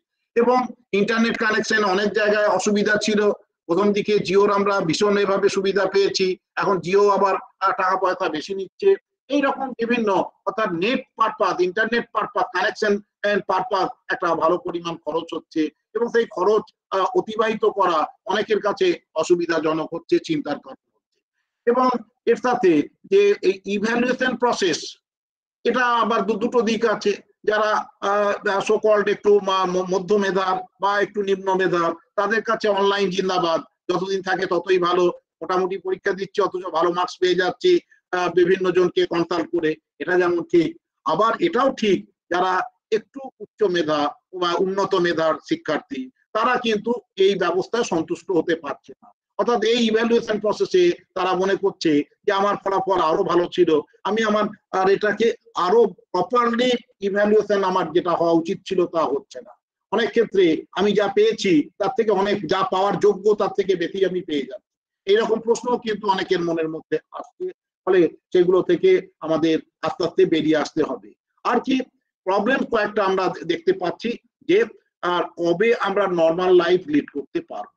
এবং ইন্টারনেট কানেকশন অনেক জায়গায় অসুবিধা ছিল প্রথম দিকে জিওর আমরা ভীষণ এভাবে সুবিধা পেয়েছি এখন জিও আবার টাকা পয়সা বেশি নিচ্ছে এইরকম বিভিন্ন অর্থাৎ net purpose internet purpose connection purpose একটা ভালো পরিমাণ খরচ হচ্ছে এবং সেই খরচ অতিবাহিত করা অনেকের কাছে অসুবিধাজনক হচ্ছে চিন্তার কারণ এবং এর সাথে যে ইভ্যালুয়েশন প্রসেস এটা আবার দুটো দিক আছে যারা সোকল্ড একটু মধ্য মেধার বা একটু নিম্ন মেধার তাদের কাছে অনলাইন জিন্দাবাদ যতদিন থাকে ততই ভালো মোটামুটি পরীক্ষা দিচ্ছে অথচ ভালো মার্কস পেয়ে যাচ্ছি বিভিন্ন জনকে কনসাল্ট করে এটা যেমন ঠিক আবার এটাও ঠিক যারা একটু উচ্চ মেধা বা উন্নত মেধার শিক্ষার্থী তারা কিন্তু এই ব্যবস্থায় সন্তুষ্ট হতে পারছে না অর্থাৎ এই ইভ্যালুয়েশন প্রসেসে তারা মনে করছে যে আমার ফলাফল আরো ভালো ছিল আমি আমার আর এটাকে আরো প্রপারলি ইভ্যালুয়েশন আমার যেটা হওয়া উচিত ছিল তা হচ্ছে না অনেক ক্ষেত্রে আমি যা পেয়েছি তার থেকে অনেক যা পাওয়ার যোগ্য তার থেকে বেশি আমি পেয়ে যাচ্ছি এইরকম প্রশ্ন কিন্তু অনেকের মনের মধ্যে আসছে ফলে সেগুলো থেকে আমাদের আস্তে আস্তে বেরিয়ে আসতে হবে আর কি প্রবলেম কয়েকটা আমরা দেখতে পাচ্ছি যে আর কবে আমরা নর্মাল লাইফ লিড করতে পারবো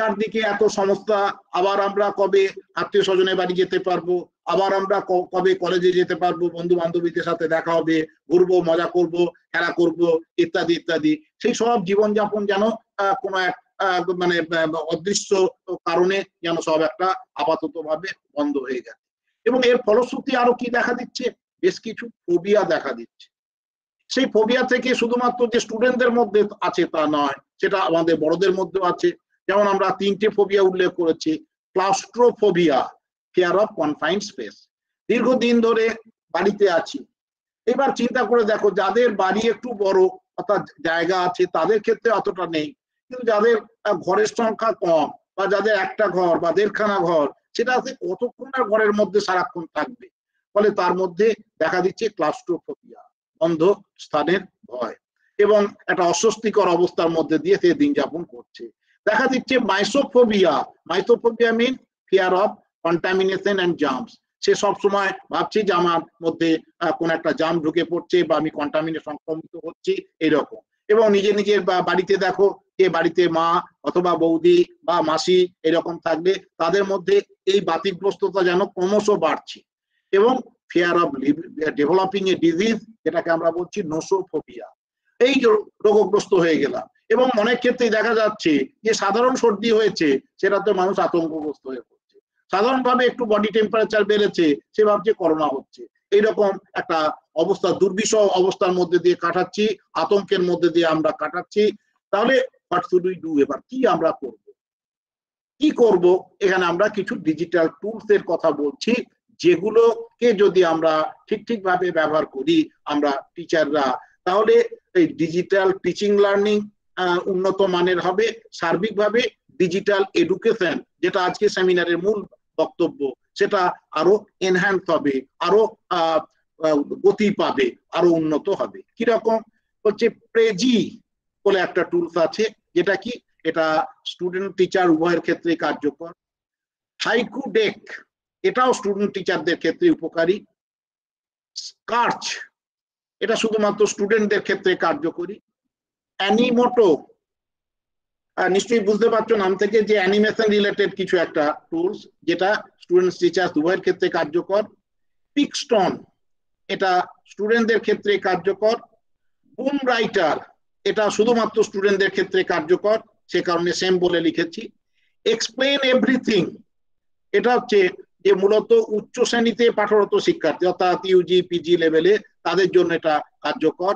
চারদিকে এত সমস্যা আবার আমরা কবে আত্মীয় স্বজনের বাড়ি যেতে পারবো আবার আমরা কবে কলেজে যেতে পারবো বন্ধু বান্ধবীদের সাথে দেখা হবে ঘুরবো মজা করব খেলা করব ইত্যাদি ইত্যাদি সেই সব জীবনযাপন যেন কোনো এক মানে অদৃশ্য কারণে যেন সব একটা আপাতত ভাবে বন্ধ হয়ে গেছে এবং এর ফলশ্রুতি আরো কি দেখা দিচ্ছে বেশ কিছু ফোবিয়া দেখা দিচ্ছে সেই ফোবিয়া থেকে শুধুমাত্র যে স্টুডেন্টদের মধ্যে আছে তা নয় সেটা আমাদের বড়দের মধ্যেও আছে যেমন আমরা তিনটে ফোবিয়া উল্লেখ করেছি claustrophobia fear of confined space দীর্ঘদিন ধরে বাড়িতে আছি এবার চিন্তা করে দেখো যাদের বাড়ি একটু বড় অর্থাৎ জায়গা আছে তাদের ক্ষেত্রে অতটা নেই কিন্তু যাদের ঘরের সংখ্যা কম বা যাদের একটা ঘর বা দেড়খানা ঘর সেটা আছে কতক্ষণ আর ঘরের মধ্যে সারাক্ষণ থাকবে ফলে তার মধ্যে দেখা দিচ্ছে ক্লাস্ট্রোফোবিয়া বন্ধ স্থানের ভয় এবং একটা অস্বস্তিকর অবস্থার মধ্যে দিয়ে সে দিন যাপন করছে দেখা দিচ্ছে mysophobia mysophobia mean fear of contamination and germs সে সব সময় ভাবছি যে আমার মধ্যে কোন একটা জাম ঢুকে পড়ছে বা আমি কন্টামিনে সংক্রমিত হচ্ছি এরকম এবং নিজে নিজের বাড়িতে দেখো কে বাড়িতে মা অথবা বৌদি বা মাসি এরকম থাকবে তাদের মধ্যে এই বাতিগ্রস্ততা যেন ক্রমশ বাড়ছে এবং fear of developing a disease যেটাকে আমরা বলছি নোসোফোবিয়া এই রোগগ্রস্ত হয়ে গেলাম এবং অনেক ক্ষেত্রেই দেখা যাচ্ছে যে সাধারণ সর্দি হয়েছে সেটা তো মানুষ আতঙ্কগ্রস্ত হয়ে পড়ছে সাধারণভাবে একটু বডি টেম্পারেচার বেড়েছে সে ভাবছে করোনা হচ্ছে এইরকম একটা অবস্থা দুর্বিষহ অবস্থার মধ্যে দিয়ে কাটাচ্ছি আতঙ্কের মধ্যে দিয়ে আমরা কাটাচ্ছি তাহলে ডু এবার কি আমরা করব কি করব এখানে আমরা কিছু ডিজিটাল টুলস এর কথা বলছি যেগুলোকে যদি আমরা ঠিক ঠিক ভাবে ব্যবহার করি আমরা টিচাররা তাহলে এই ডিজিটাল টিচিং লার্নিং উন্নত মানের হবে সার্বিকভাবে ডিজিটাল এডুকেশন যেটা আজকে সেমিনারের মূল বক্তব্য সেটা আরো এনহ্যান্স হবে আরো গতি পাবে আরো উন্নত হবে কিরকম হচ্ছে প্রেজি বলে একটা টুলস আছে যেটা কি এটা স্টুডেন্ট টিচার উভয়ের ক্ষেত্রে কার্যকর হাইকু ডেক এটাও স্টুডেন্ট টিচারদের ক্ষেত্রে উপকারী স্কার্চ এটা শুধুমাত্র স্টুডেন্টদের ক্ষেত্রে কার্যকরী অ্যানিমোটো নিশ্চয়ই বুঝতে পারছো নাম থেকে যে অ্যানিমেশন রিলেটেড কিছু একটা টুলস যেটা স্টুডেন্টস টিচার্স উভয়ের ক্ষেত্রে কার্যকর পিকস্টন এটা স্টুডেন্টদের ক্ষেত্রে কার্যকর বুম রাইটার এটা শুধুমাত্র স্টুডেন্টদের ক্ষেত্রে কার্যকর সে কারণে সেম বলে লিখেছি এক্সপ্লেন এভরিথিং এটা হচ্ছে যে মূলত উচ্চ শ্রেণীতে পাঠরত শিক্ষার্থী অর্থাৎ ইউজি পিজি লেভেলে তাদের জন্য এটা কার্যকর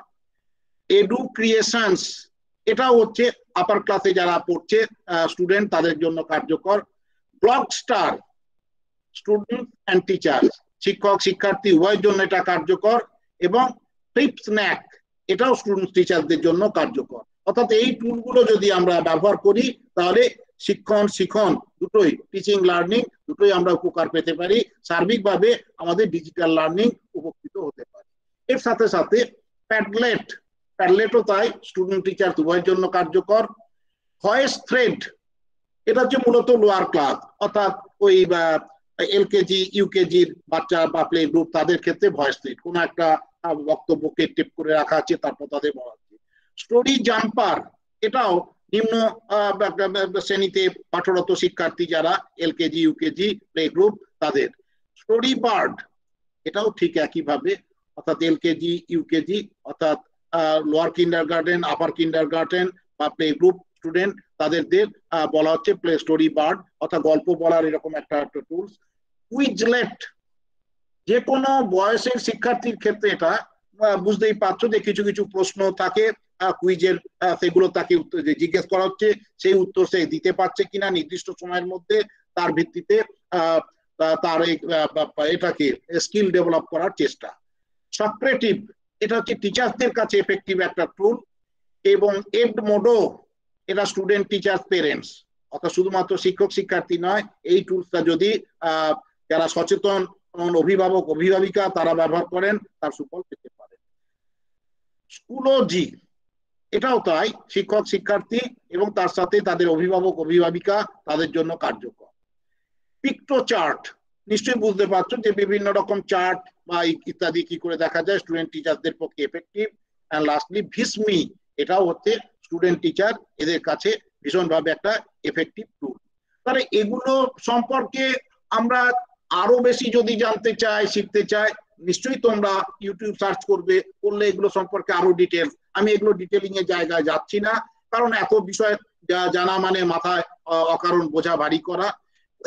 এডু ক্রিয়েশনস এটা হচ্ছে আপার ক্লাসে যারা পড়ছে স্টুডেন্ট তাদের জন্য কার্যকর block star student and teacher শিক্ষক শিক্ষার্থী উভয়ের জন্য এটা কার্যকর এবং ট্রিপ স্ন্যাক এটাও স্টুডেন্ট টিচারদের জন্য কার্যকর অর্থাৎ এই টুলগুলো যদি আমরা ব্যবহার করি তাহলে শিক্ষণ শিখন দুটোই টিচিং লার্নিং দুটোই আমরা উপকার পেতে পারি সার্বিকভাবে আমাদের ডিজিটাল লার্নিং উপকৃত হতে পারে এর সাথে সাথে প্যাডলেট প্যারলেটও তাই স্টুডেন্ট টিচার উভয়ের জন্য কার্যকর ভয়েস থ্রেড এটা হচ্ছে মূলত লোয়ার ক্লাস অর্থাৎ ওই এলকেজি ইউকেজির বাচ্চা বা প্লে গ্রুপ তাদের ক্ষেত্রে ভয়েস থ্রেড কোনো একটা বক্তব্যকে টেপ করে রাখা আছে তারপর তাদের বলা হচ্ছে স্টোরি জাম্পার এটাও নিম্ন শ্রেণীতে পাঠরত শিক্ষার্থী যারা এলকেজি ইউকেজি প্লে গ্রুপ তাদের স্টোরি বার্ড এটাও ঠিক একইভাবে অর্থাৎ এলকেজি ইউকেজি অর্থাৎ lower kindergarten upper kindergarten বা প্লে গ্রুপ স্টুডেন্ট তাদের বলা হচ্ছে প্লে স্টোরি বার্ড অর্থাৎ গল্প বলার এরকম একটা একটা টুলস কুইজলেট যে কোনো বয়সের শিক্ষার্থীর ক্ষেত্রে এটা বুঝতেই পারছো যে কিছু কিছু প্রশ্ন তাকে কুইজের সেগুলো তাকে জিজ্ঞেস করা হচ্ছে সেই উত্তর সে দিতে পারছে কিনা নির্দিষ্ট সময়ের মধ্যে তার ভিত্তিতে তার এটাকে স্কিল ডেভেলপ করার চেষ্টা সক্রেটিভ এটা হচ্ছে টিচার্সদের কাছে এফেক্টিভ একটা টুল এবং এড মোডও এটা স্টুডেন্ট টিচার পেরেন্টস অর্থাৎ শুধুমাত্র শিক্ষক শিক্ষার্থী নয় এই টুলসটা যদি যারা সচেতন অভিভাবক অভিভাবিকা তারা ব্যবহার করেন তার সুফল পেতে পারে স্কুলজি এটাও তাই শিক্ষক শিক্ষার্থী এবং তার সাথে তাদের অভিভাবক অভিভাবিকা তাদের জন্য কার্যকর পিক্টো চার্ট নিশ্চয়ই বুঝতে পারছো যে বিভিন্ন রকম চার্ট বা ইত্যাদি কি করে দেখা যায় স্টুডেন্ট টিচারদের পক্ষে এফেক্টিভ অ্যান্ড লাস্টলি ভিসমি এটাও হচ্ছে স্টুডেন্ট টিচার এদের কাছে ভীষণভাবে একটা এফেক্টিভ টুল তাহলে এগুলো সম্পর্কে আমরা আরো বেশি যদি জানতে চাই শিখতে চাই নিশ্চয়ই তোমরা ইউটিউব সার্চ করবে করলে এগুলো সম্পর্কে আরো ডিটেল আমি এগুলো ডিটেলিং এর জায়গায় যাচ্ছি না কারণ এত বিষয় জানা মানে মাথায় অকারণ বোঝা ভারী করা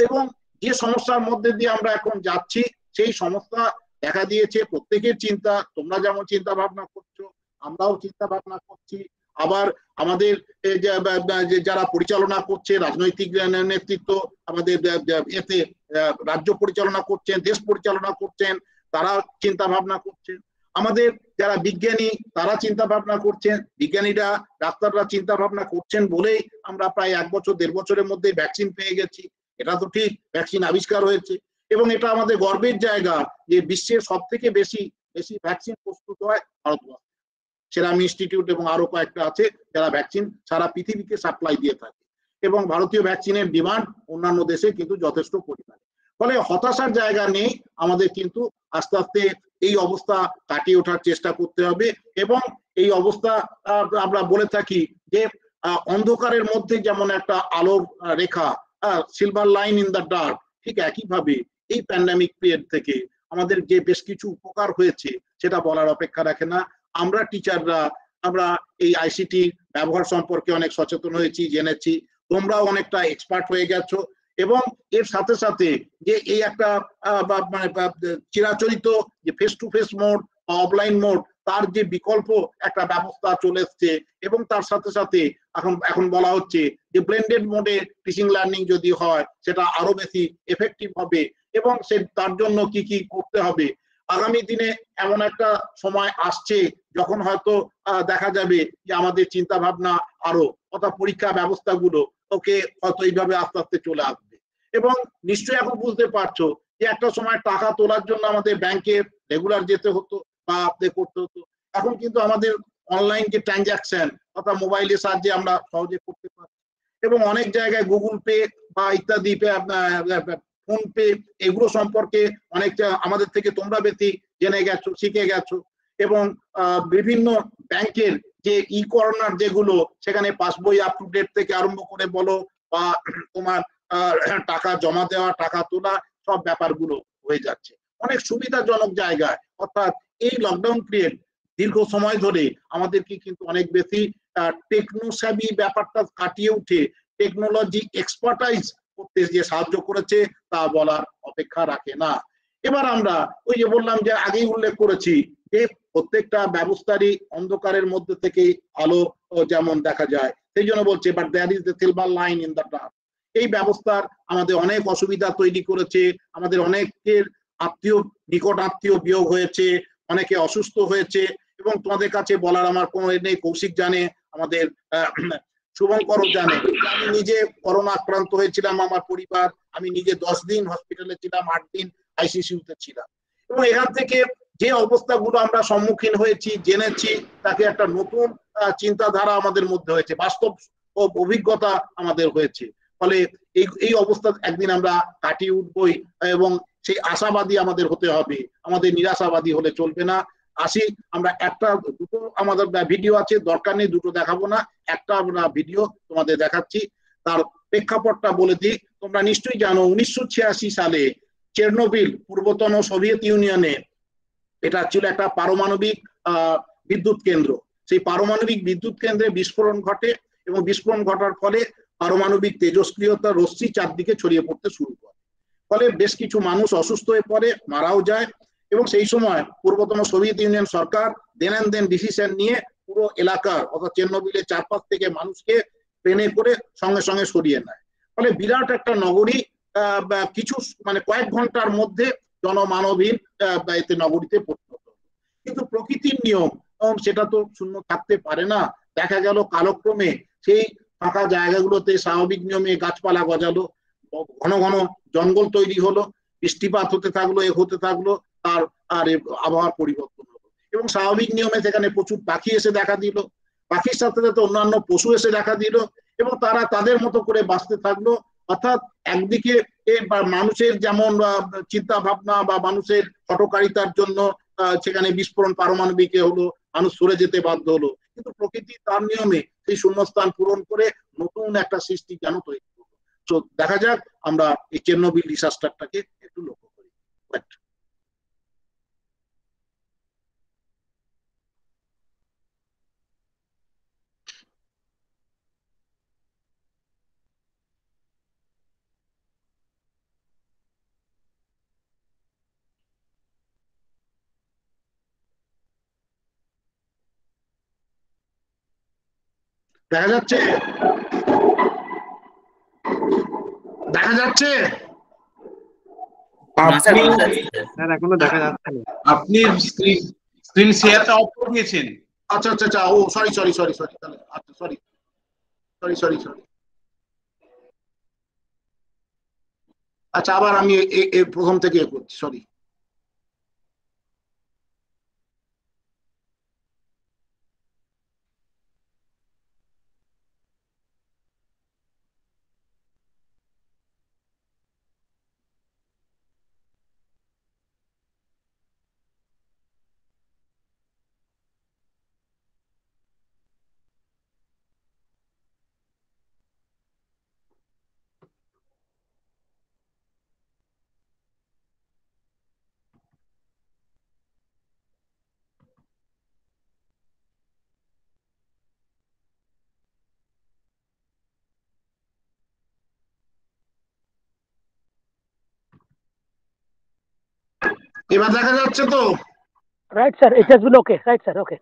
এবং যে সমস্যার মধ্যে দিয়ে আমরা এখন যাচ্ছি সেই সমস্যা দেখা দিয়েছে প্রত্যেকের চিন্তা তোমরা যেমন চিন্তা ভাবনা করছো আমরাও চিন্তা ভাবনা করছি আবার আমাদের যারা পরিচালনা করছে রাজনৈতিক নেতৃত্ব আমাদের এতে রাজ্য পরিচালনা করছেন দেশ পরিচালনা করছেন তারা চিন্তা ভাবনা করছেন আমাদের যারা বিজ্ঞানী তারা চিন্তা ভাবনা করছেন বিজ্ঞানীরা ডাক্তাররা চিন্তা ভাবনা করছেন বলেই আমরা প্রায় এক বছর দেড় বছরের মধ্যে ভ্যাকসিন পেয়ে গেছি এটা তো ঠিক ভ্যাকসিন আবিষ্কার হয়েছে এবং এটা আমাদের গর্বের জায়গা যে বিশ্বের সব থেকে বেশি বেশি ভ্যাকসিন প্রস্তুত হয় ভারতবর্ষ সেরাম ইনস্টিটিউট এবং আরো কয়েকটা আছে যারা ভ্যাকসিন সারা পৃথিবীকে সাপ্লাই দিয়ে থাকে এবং ভারতীয় ভ্যাকসিনের ডিমান্ড অন্যান্য দেশে কিন্তু যথেষ্ট পরিমাণে ফলে হতাশার জায়গা নেই আমাদের কিন্তু আস্তে আস্তে এই অবস্থা কাটিয়ে ওঠার চেষ্টা করতে হবে এবং এই অবস্থা আমরা বলে থাকি যে অন্ধকারের মধ্যে যেমন একটা আলোর রেখা silver line in the dark ঠিক একইভাবে এই প্যান্ডামিক পিরিয়ড থেকে আমাদের যে বেশ কিছু উপকার হয়েছে সেটা বলার অপেক্ষা রাখে না আমরা টিচাররা আমরা এই আইসিটি ব্যবহার সম্পর্কে অনেক সচেতন হয়েছি জেনেছি তোমরাও অনেকটা এক্সপার্ট হয়ে গেছো এবং এর সাথে সাথে যে এই একটা মানে চিরাচরিত যে ফেস টু ফেস মোড বা অফলাইন মোড তার যে বিকল্প একটা ব্যবস্থা চলে এসছে এবং তার সাথে সাথে এখন এখন বলা হচ্ছে যে ব্লেন্ডেড মোডে টিচিং লার্নিং যদি হয় সেটা আরো বেশি এফেক্টিভ হবে এবং সে তার জন্য কি কি করতে হবে আগামী দিনে এমন একটা সময় আসছে যখন হয়তো দেখা যাবে যে আমাদের চিন্তা ভাবনা আরো অর্থাৎ পরীক্ষা ব্যবস্থাগুলো ওকে হয়তো এইভাবে আস্তে আস্তে চলে আসবে এবং নিশ্চয়ই এখন বুঝতে পারছো যে একটা সময় টাকা তোলার জন্য আমাদের ব্যাংকে রেগুলার যেতে হতো বা করতে হতো এখন কিন্তু আমাদের অনলাইন যে ট্রানজাকশন অর্থাৎ মোবাইলের সাহায্যে আমরা সহজে করতে পারছি এবং অনেক জায়গায় গুগল পে বা ইত্যাদি ফোন পে এগুলো সম্পর্কে অনেক আমাদের থেকে তোমরা বেশি জেনে গেছো শিখে গেছো এবং বিভিন্ন ব্যাংকের যে ই কর্নার যেগুলো সেখানে পাসবই আপ টু ডেট থেকে আরম্ভ করে বলো বা তোমার টাকা জমা দেওয়া টাকা তোলা সব ব্যাপারগুলো হয়ে যাচ্ছে অনেক সুবিধাজনক জায়গা অর্থাৎ এই লকডাউন পিরিয়ড দীর্ঘ সময় ধরে আমাদেরকে কিন্তু অনেক বেশি টেকনোসাবি ব্যাপারটা কাটিয়ে উঠে টেকনোলজি এক্সপার্টাইজ করতে যে সাহায্য করেছে তা বলার অপেক্ষা রাখে না এবার আমরা ওই যে বললাম যে আগেই উল্লেখ করেছি যে প্রত্যেকটা ব্যবস্থারই অন্ধকারের মধ্যে থেকে আলো যেমন দেখা যায় সেই জন্য বলছে but there is the silver line in the dark এই ব্যবস্থার আমাদের অনেক অসুবিধা তৈরি করেছে আমাদের অনেকের আত্মীয় নিকট আত্মীয় বিয়োগ হয়েছে অনেকে অসুস্থ হয়েছে এবং তোমাদের কাছে বলার আমার কোনো নেই কৌশিক জানে আমাদের শুভঙ্কর জানে আমি নিজে করোনা আক্রান্ত হয়েছিলাম আমার পরিবার আমি নিজে দশ দিন হসপিটালে ছিলাম আট দিন আইসিসিউতে ছিলাম এবং এখান থেকে যে অবস্থাগুলো আমরা সম্মুখীন হয়েছি জেনেছি তাকে একটা নতুন চিন্তাধারা আমাদের মধ্যে হয়েছে বাস্তব অভিজ্ঞতা আমাদের হয়েছে ফলে এই এই অবস্থা একদিন আমরা কাটিয়ে উঠবই এবং সেই আশাবাদী আমাদের হতে হবে আমাদের নিরাশাবাদী হলে চলবে না আসি আমরা একটা দুটো আমাদের ভিডিও আছে দরকার নেই দুটো দেখাবো না একটা আমরা ভিডিও তোমাদের দেখাচ্ছি তার প্রেক্ষাপটটা বলে দিই তোমরা নিশ্চয়ই জানো উনিশশো সালে চেরনোবিল পূর্বতন সোভিয়েত ইউনিয়নে এটা ছিল একটা পারমাণবিক বিদ্যুৎ কেন্দ্র সেই পারমাণবিক বিদ্যুৎ কেন্দ্রে বিস্ফোরণ ঘটে এবং বিস্ফোরণ ঘটার ফলে পারমাণবিক তেজস্ক্রিয়তা রশ্মি চারদিকে ছড়িয়ে পড়তে শুরু করে ফলে বেশ কিছু মানুষ অসুস্থ হয়ে পড়ে মারাও যায় এবং সেই সময় পূর্বতন সোভিয়েত ইউনিয়ন সরকার দেন দেন ডিসিশন নিয়ে পুরো এলাকার অর্থাৎ চেন্নবিলের চারপাশ থেকে মানুষকে ট্রেনে করে সঙ্গে সঙ্গে সরিয়ে নেয় ফলে বিরাট একটা নগরী কিছু মানে কয়েক ঘন্টার মধ্যে জনমানবীর এতে নগরীতে পরিণত কিন্তু প্রকৃতির নিয়ম সেটা তো শূন্য থাকতে পারে না দেখা গেল কালক্রমে সেই ফাঁকা জায়গাগুলোতে স্বাভাবিক নিয়মে গাছপালা গজালো ঘন ঘন জঙ্গল তৈরি হলো বৃষ্টিপাত হতে থাকলো এ হতে থাকলো তার আর আবহাওয়ার পরিবর্তন হলো এবং স্বাভাবিক নিয়মে সেখানে প্রচুর পাখি এসে দেখা দিল পাখির সাথে সাথে অন্যান্য পশু এসে দেখা দিল এবং তারা তাদের মতো করে বাঁচতে থাকলো অর্থাৎ একদিকে মানুষের যেমন চিন্তা ভাবনা বা মানুষের হটকারিতার জন্য সেখানে বিস্ফোরণ পারমাণবিক হলো মানুষ সরে যেতে বাধ্য হলো কিন্তু প্রকৃতি তার নিয়মে সেই শূন্যস্থান পূরণ করে নতুন একটা সৃষ্টি কেন তৈরি করলো তো দেখা যাক আমরা এই চেন্নবিল ডিসাস্টারটাকে একটু লক্ষ্য করি দেখা যাচ্ছে দেখা যাচ্ছে আপনি স্ক্রিন শেয়ারটা অফ করে দিয়েছেন আচ্ছা আচ্ছা আচ্ছা ও সরি সরি সরি সরি আচ্ছা সরি সরি সরি সরি আচ্ছা আবার আমি প্রথম থেকে করছি সরি এবার দেখা যাচ্ছে তো
right sir it has been okay right sir okay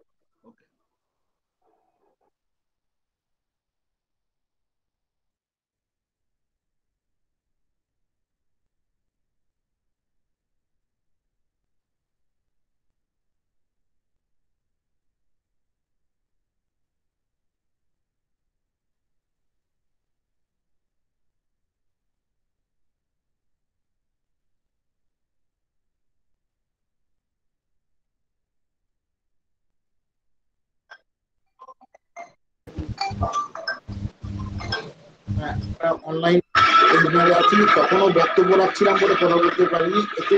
online সেমিনারে আছি তখনও বক্তব্য রাখছিলাম বলে কথা বলতে পারিনি এতে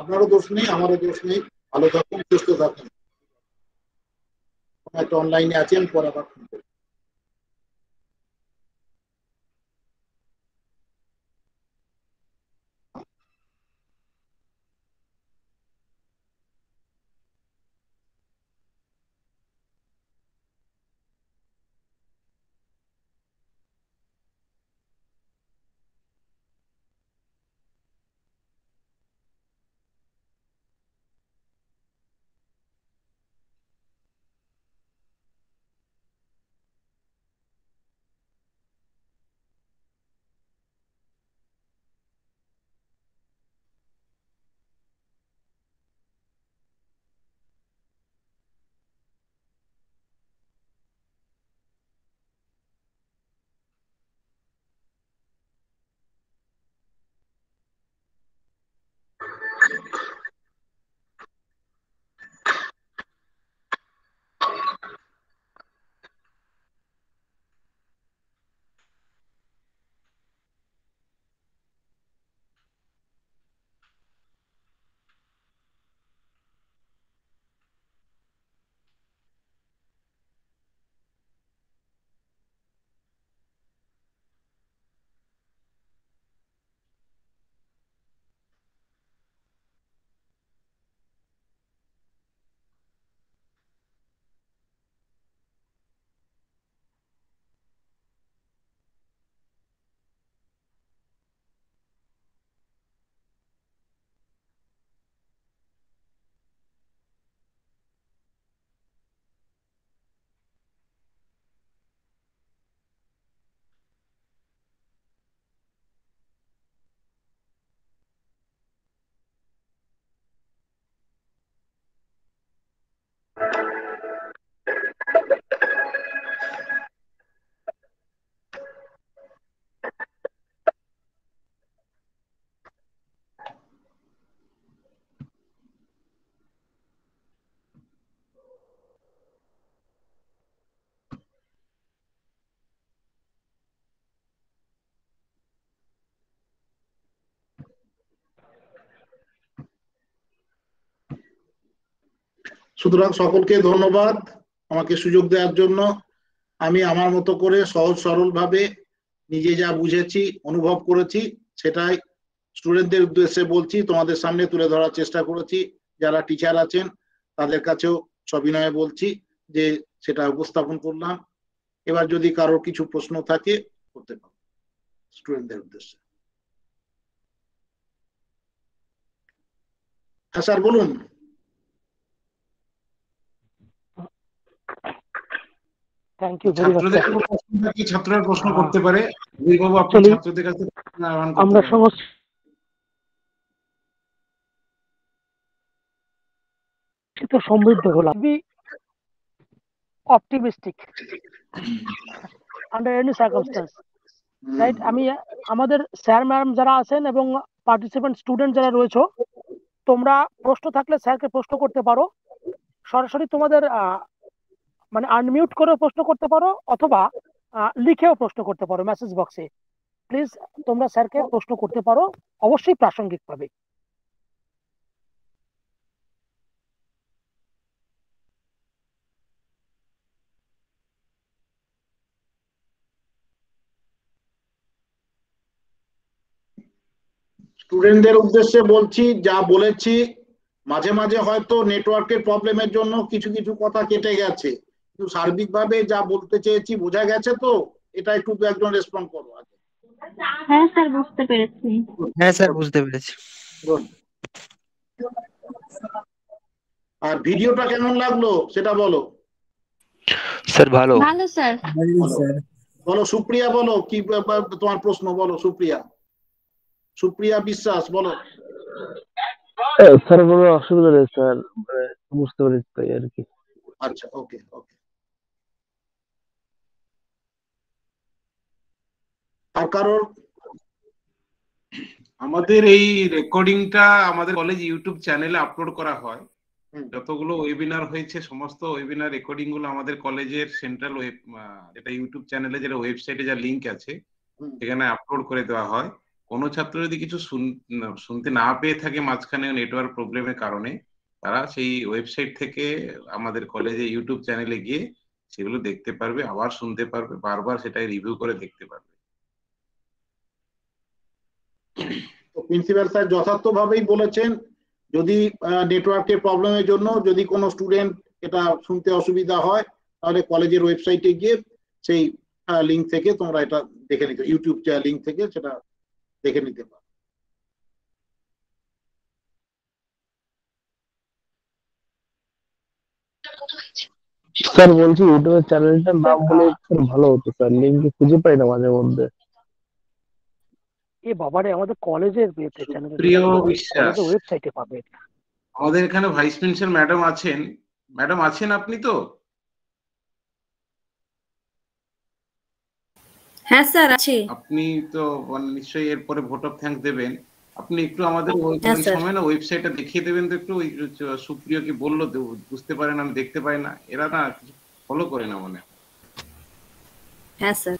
আপনারও দোষ নেই আমারও দোষ নেই ভালো থাকুন সুস্থ থাকুন একটা অনলাইনে আছি আমি পরে আবার ফোন সুতরাং সকলকে ধন্যবাদ আমাকে সুযোগ দেওয়ার জন্য আমি আমার মতো করে সহজ সরল ভাবে নিজে যা বুঝেছি অনুভব করেছি সেটাই স্টুডেন্টদের উদ্দেশ্যে বলছি তোমাদের সামনে তুলে ধরার চেষ্টা করেছি যারা টিচার আছেন তাদের কাছেও সবিনয়ে বলছি যে সেটা উপস্থাপন করলাম এবার যদি কারোর কিছু প্রশ্ন থাকে করতে পারো স্টুডেন্টদের উদ্দেশ্যে হ্যাঁ স্যার বলুন থ্যাংক ইউ
প্রশ্ন হ্যাঁ। করতে পারে বাবু আপনি ছাত্রদের কাছে আমরা সমৃদ্ধ হলাম optimistic under any circumstance right আমি আমাদের স্যার ম্যাম যারা আছেন এবং পার্টিসিপেন্ট স্টুডেন্ট যারা রয়েছে তোমরা প্রশ্ন থাকলে স্যারকে প্রশ্ন করতে পারো সরাসরি তোমাদের মানে আনমিউট করেও প্রশ্ন করতে পারো অথবা লিখেও প্রশ্ন করতে পারো মেসেজ বক্সে প্লিজ তোমরা স্যারকে প্রশ্ন করতে পারো অবশ্যই প্রাসঙ্গিক পাবে
স্টুডেন্টদের উদ্দেশ্যে বলছি যা বলেছি মাঝে মাঝে হয়তো নেটওয়ার্কের প্রবলেমের জন্য কিছু কিছু কথা কেটে গেছে একটু সার্বিক ভাবে যা বলতে চেয়েছি বোঝা গেছে তো এটা একটু দু একজন রেসপন্ড করো
হ্যাঁ স্যার বুঝতে পেরেছি
হ্যাঁ স্যার বুঝতে
পেরেছি
আর ভিডিওটা কেমন লাগলো সেটা বলো স্যার ভালো ভালো স্যার বলো সুপ্রিয়া বলো কি তোমার প্রশ্ন বলো সুপ্রিয়া সুপ্রিয়া বিশ্বাস বলো হ্যাঁ, স্যার কোনো
অসুবিধা নেই স্যার মানে বুঝতে পেরেছি
আর কি আচ্ছা ওকে ওকে
আমাদের এই রেকর্ডিংটা আমাদের কলেজ ইউটিউব চ্যানেলে আপলোড করা হয় যতগুলো ওয়েবিনার হয়েছে সমস্ত ওয়েবিনার রেকর্ডিং গুলো আমাদের কলেজের সেন্ট্রাল ওয়েব এটা ইউটিউব চ্যানেলে যেটা ওয়েবসাইটে যা লিংক আছে সেখানে আপলোড করে দেওয়া হয় কোনো ছাত্র যদি কিছু শুনতে না পেয়ে থাকে মাঝখানে নেটওয়ার্ক প্রবলেমের কারণে তারা সেই ওয়েবসাইট থেকে আমাদের কলেজে ইউটিউব চ্যানেলে গিয়ে সেগুলো দেখতে পারবে আবার শুনতে পারবে বারবার সেটাই রিভিউ করে দেখতে পারবে
প্রিন্সিপাল স্যার যথার্থভাবেই বলেছেন যদি নেটওয়ার্কের প্রবলেমের জন্য যদি কোনো স্টুডেন্ট এটা শুনতে অসুবিধা হয় তাহলে কলেজের ওয়েবসাইটে গিয়ে সেই লিঙ্ক থেকে তোমরা এটা দেখে নিতে ইউটিউব লিঙ্ক থেকে সেটা দেখে নিতে পারো স্যার বলছি ইউটিউবের চ্যানেলটার নাম বলে ভালো হতো স্যার লিঙ্ক
খুঁজে পাই না মাঝে
মধ্যে
এ বাবারে আমাদের কলেজের ইয়েতে চ্যানেলে প্রিয় বিশ্বাস ওয়েবসাইটে পাবে
আমাদের এখানে ভাইস প্রিন্সিপাল ম্যাডাম আছেন ম্যাডাম আছেন আপনি তো
হ্যাঁ স্যার আছি
আপনি তো নিশ্চয়ই এরপরে ভোট অফ থ্যাঙ্ক দেবেন আপনি একটু আমাদের হ্যাঁ সময় না ওয়েবসাইটটা দেখিয়ে দেবেন তো একটু ওই সুপ্রিয় কি বললো বুঝতে পারেন আমি দেখতে পাই না এরা না ফলো করে না মনে
হ্যাঁ স্যার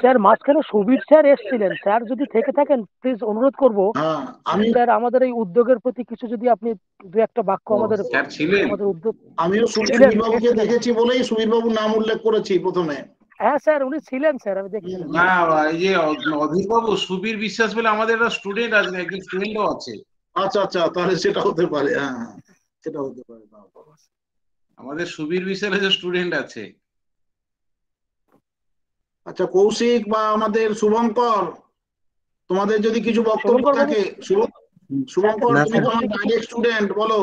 স্যার মাঝখানে সুবীর স্যার এসেছিলেন স্যার যদি থেকে থাকেন প্লিজ অনুরোধ করব হ্যাঁ, আমি স্যার আমাদের এই উদ্যোগের প্রতি কিছু যদি আপনি দু একটা বাক্য আমাদের স্যার ছিলেন আমাদের উদ্যোগ
আমিও সুবীর বাবুকে দেখেছি বলেই সুবীর বাবু নাম উল্লেখ করেছি
প্রথমে
হ্যাঁ স্যার উনি ছিলেন স্যার আমি দেখি না
এই যে অধীর বাবু সুবীর বিশ্বাস বলে আমাদের একটা স্টুডেন্ট আছে একজন স্টুডেন্ট আছে আচ্ছা আচ্ছা তাহলে সেটা হতে পারে হ্যাঁ সেটা হতে পারে আমাদের সুবীর বিশ্বাসের যে স্টুডেন্ট আছে
আচ্ছা কৌশিক বা আমাদের শুভঙ্কর তোমাদের যদি কিছু বক্তব্য থাকে শুভঙ্কর তুমি তো আমার ডাইরেক্ট স্টুডেন্ট বলো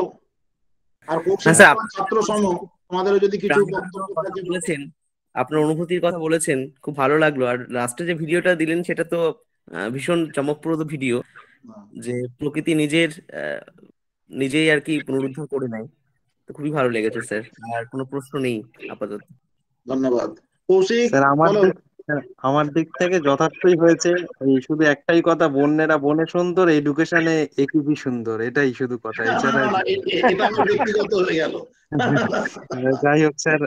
আর কৌশিক ছাত্র সম তোমাদের যদি কিছু
বক্তব্য থাকে আপনার অনুভূতির কথা বলেছেন খুব ভালো লাগলো আর লাস্টে যে ভিডিওটা দিলেন সেটা তো ভীষণ চমকপ্রদ ভিডিও যে প্রকৃতি নিজের নিজেই আর কি পুনরুদ্ধার করে নেয় তো খুবই ভালো লেগেছে স্যার আর কোনো প্রশ্ন নেই আপাতত
ধন্যবাদ কৌশিক স্যার আমার হ্যাঁ, আমার দিক থেকে যথার্থই হয়েছে এই শুধু একটাই কথা বন্যেরা বনে সুন্দর এডুকেশনে একই সুন্দর এটাই শুধু কথা হ্যাঁ, যাই হোক স্যার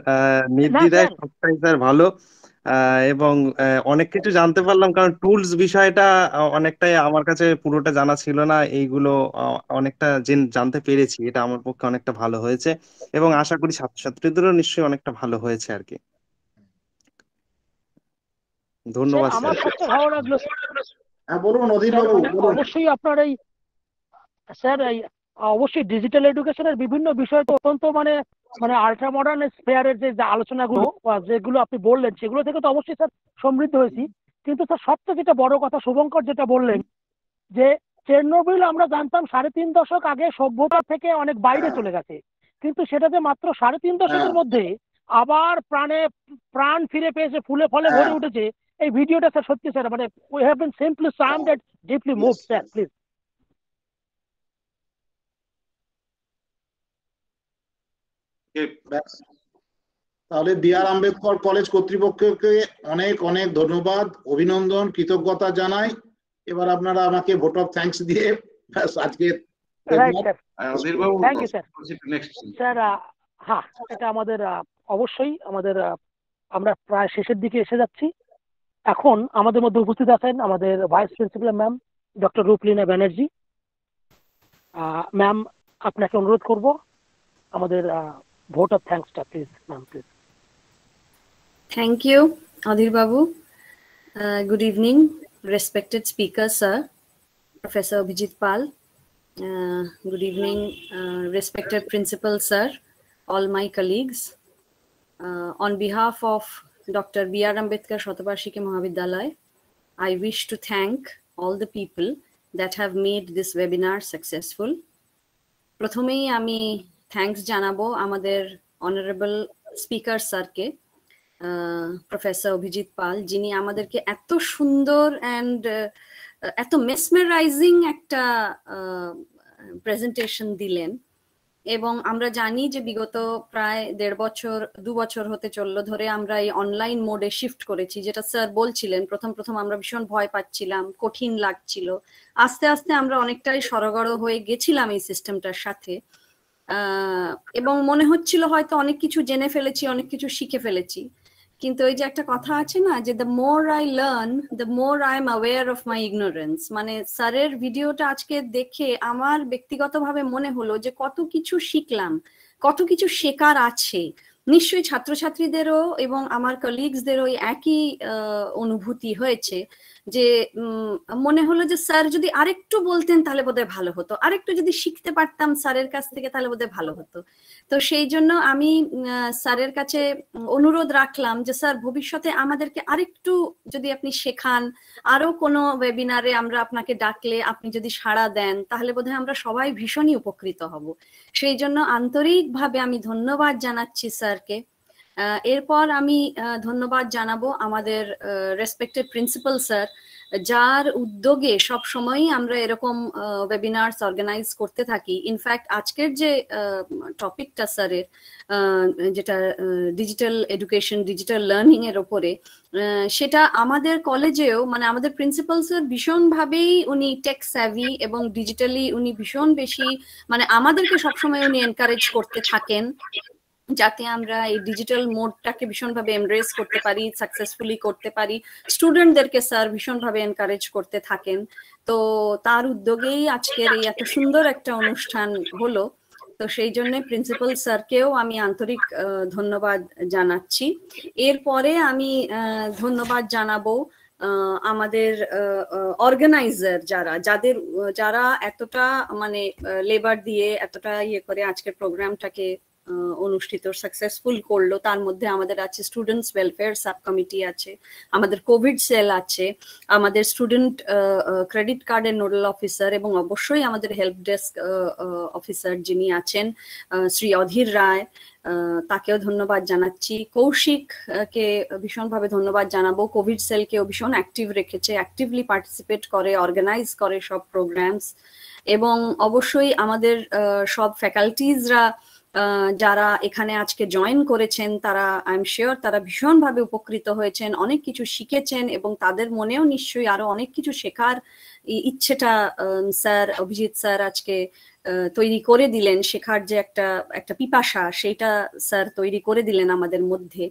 নির্দ্বিধায় সবটাই স্যার ভালো এবং অনেক কিছু জানতে পারলাম কারণ টুলস বিষয়টা অনেকটাই আমার কাছে পুরোটা জানা ছিল না এইগুলো অনেকটা জানতে পেরেছি এটা আমার পক্ষে অনেকটা ভালো হয়েছে এবং আশা করি ছাত্রছাত্রীদেরও নিশ্চয়ই অনেকটা ভালো হয়েছে আর কি ধন্যবাদ আমার ভালো লাগলো
হ্যাঁ বলুন অধীর বাবু অবশ্যই আপনার এই স্যার এই অবশ্যই ডিজিটাল এডুকেশনের বিভিন্ন বিষয় তো অত্যন্ত মানে মানে মডার্ন স্পেয়ারের যে আলোচনাগুলো যেগুলো আপনি বললেন সেগুলো থেকে তো অবশ্যই স্যার সমৃদ্ধ হয়েছি কিন্তু স্যার সবচেয়ে যেটা বড় কথা শুভঙ্কর যেটা বললেন যে চেন্নবিল আমরা জানতাম সাড়ে তিন দশক আগে সভ্যতা থেকে অনেক বাইরে হ্যাঁ। চলে গেছে কিন্তু সেটা যে মাত্র সাড়ে তিন দশকের হ্যাঁ। মধ্যে আবার প্রাণে প্রাণ ফিরে পেয়েছে ফুলে ফলে ভরে হ্যাঁ। উঠেছে এই ভিডিওটা স্যার সত্যি স্যার মানে we have been simply some that deeply move sir please
তাহলে বি আর আম্বেদকর কলেজ কর্তৃপক্ষকে অনেক অনেক ধন্যবাদ অভিনন্দন কৃতজ্ঞতা জানাই এবার আপনারা আমাকে ভোট অফ থ্যাংকস দিয়ে ব্যাস আজকে
স্যার হ্যাঁ এটা আমাদের অবশ্যই আমাদের আমরা প্রায় শেষের দিকে এসে যাচ্ছি এখন আমাদের মধ্যে উপস্থিত আছেন আমাদের vice principal ma'am doctor Ruplina Banerjee ma'am আপনাকে অনুরোধ করব আমাদের ভোট অফ থ্যাঙ্কসটা please ma'am please
thank you Adhir Babu good evening respected speaker sir professor Abhijit Pal good evening respected principal sir all my colleagues. Uh, on behalf doctor B R Ambedkar শতবার্ষিকী Mahavidyalaya I wish to thank all the people that have made this webinar successful প্রথমেই আমি thanks জানাবো আমাদের honourable speaker স্যারকে professor Abhijit Pal যিনি আমাদেরকে এত সুন্দর and এত মেসমেরাইজিং একটা প্রেজেন্টেশন দিলেন এবং আমরা জানি যে বিগত প্রায় দেড় বছর দু বছর হতে চললো ধরে আমরা এই অনলাইন মোডে শিফট করেছি যেটা স্যার বলছিলেন প্রথম প্রথম আমরা ভীষণ ভয় পাচ্ছিলাম কঠিন লাগছিল আস্তে আস্তে আমরা অনেকটাই সরগড় হয়ে গেছিলাম এই সিস্টেমটার সাথে এবং মনে হচ্ছিল হয়তো অনেক কিছু জেনে ফেলেছি অনেক কিছু শিখে ফেলেছি কিন্তু ওই যে একটা কথা আছে না যে the more I learn the more I am aware of my ignorance মানে স্যারের ভিডিওটা আজকে দেখে আমার ব্যক্তিগতভাবে মনে হলো যে কত কিছু শিখলাম কত কিছু শেখার আছে নিশ্চয়ই ছাত্রছাত্রীদেরও এবং আমার কলিগসদেরও একই অনুভূতি হয়েছে যে মনে হলো যে স্যার যদি আরেকটু বলতেন তাহলে বোধহয় ভালো হতো আরেকটু যদি শিখতে পারতাম স্যারের কাছ থেকে তাহলে বোধহয় ভালো হতো তো সেই জন্য আমি স্যারের কাছে অনুরোধ রাখলাম যে স্যার ভবিষ্যতে আমাদেরকে আরেকটু যদি আপনি শেখান আরো কোনো ওয়েবিনারে আমরা আপনাকে ডাকলে আপনি যদি সাড়া দেন তাহলে বোধহয় আমরা সবাই ভীষণই উপকৃত হব সেই জন্য আন্তরিকভাবে আমি ধন্যবাদ জানাচ্ছি স্যারকে এরপর আমি ধন্যবাদ জানাবো আমাদের রেসপেক্টেড প্রিন্সিপাল স্যার যার উদ্যোগে সব সময়ই আমরা এরকম ওয়েবিনার্স অর্গানাইজ করতে থাকি ইনফ্যাক্ট আজকের যে টপিকটা স্যারের যেটা ডিজিটাল এডুকেশন ডিজিটাল লার্নিং এর ওপরে সেটা আমাদের কলেজেও মানে আমাদের প্রিন্সিপাল স্যার ভীষণভাবেই উনি টেক স্যাভি এবং ডিজিটালি উনি ভীষণ বেশি মানে আমাদেরকে সবসময় উনি এনকারেজ করতে থাকেন যাতে আমরা এই ডিজিটাল মোডটাকে ভীষণভাবে এমব্রেস করতে পারি সাকসেসফুলি করতে পারি স্টুডেন্টদেরকে স্যার ভীষণভাবে এনকারেজ করতে থাকেন তো তার উদ্যোগেই আজকের এই এত সুন্দর একটা অনুষ্ঠান হলো তো সেই জন্য প্রিন্সিপাল স্যারকেও আমি আন্তরিক ধন্যবাদ জানাচ্ছি এরপরে আমি ধন্যবাদ জানাবো আমাদের অর্গানাইজার যারা যাদের যারা এতটা মানে লেবার দিয়ে এতটা ইয়ে করে আজকের প্রোগ্রামটাকে অনুষ্ঠিত সাকসেসফুল করলো তার মধ্যে আমাদের আছে স্টুডেন্টস ওয়েলফেয়ার সাব কমিটি আছে আমাদের কোভিড সেল আছে আমাদের স্টুডেন্ট ক্রেডিট কার্ডের নোডাল অফিসার এবং অবশ্যই আমাদের হেল্প ডেস্ক অফিসার যিনি আছেন শ্রী অধীর রায় তাকেও ধন্যবাদ জানাচ্ছি কৌশিক কে ভীষণভাবে ধন্যবাদ জানাবো কোভিড সেলকেও ভীষণ অ্যাক্টিভ রেখেছে অ্যাক্টিভলি পার্টিসিপেট করে অর্গানাইজ করে সব প্রোগ্রামস এবং অবশ্যই আমাদের সব ফ্যাকাল্টিজরা যারা এখানে আজকে জয়েন করেছেন তারা আই এম শিওর তারা ভীষণভাবে উপকৃত হয়েছেন অনেক কিছু শিখেছেন এবং তাদের মনেও নিশ্চয়ই আরো অনেক কিছু শেখার ইচ্ছেটা স্যার অভিজিৎ স্যার আজকে তৈরি করে দিলেন শেখার যে একটা একটা পিপাসা সেইটা স্যার তৈরি করে দিলেন আমাদের মধ্যে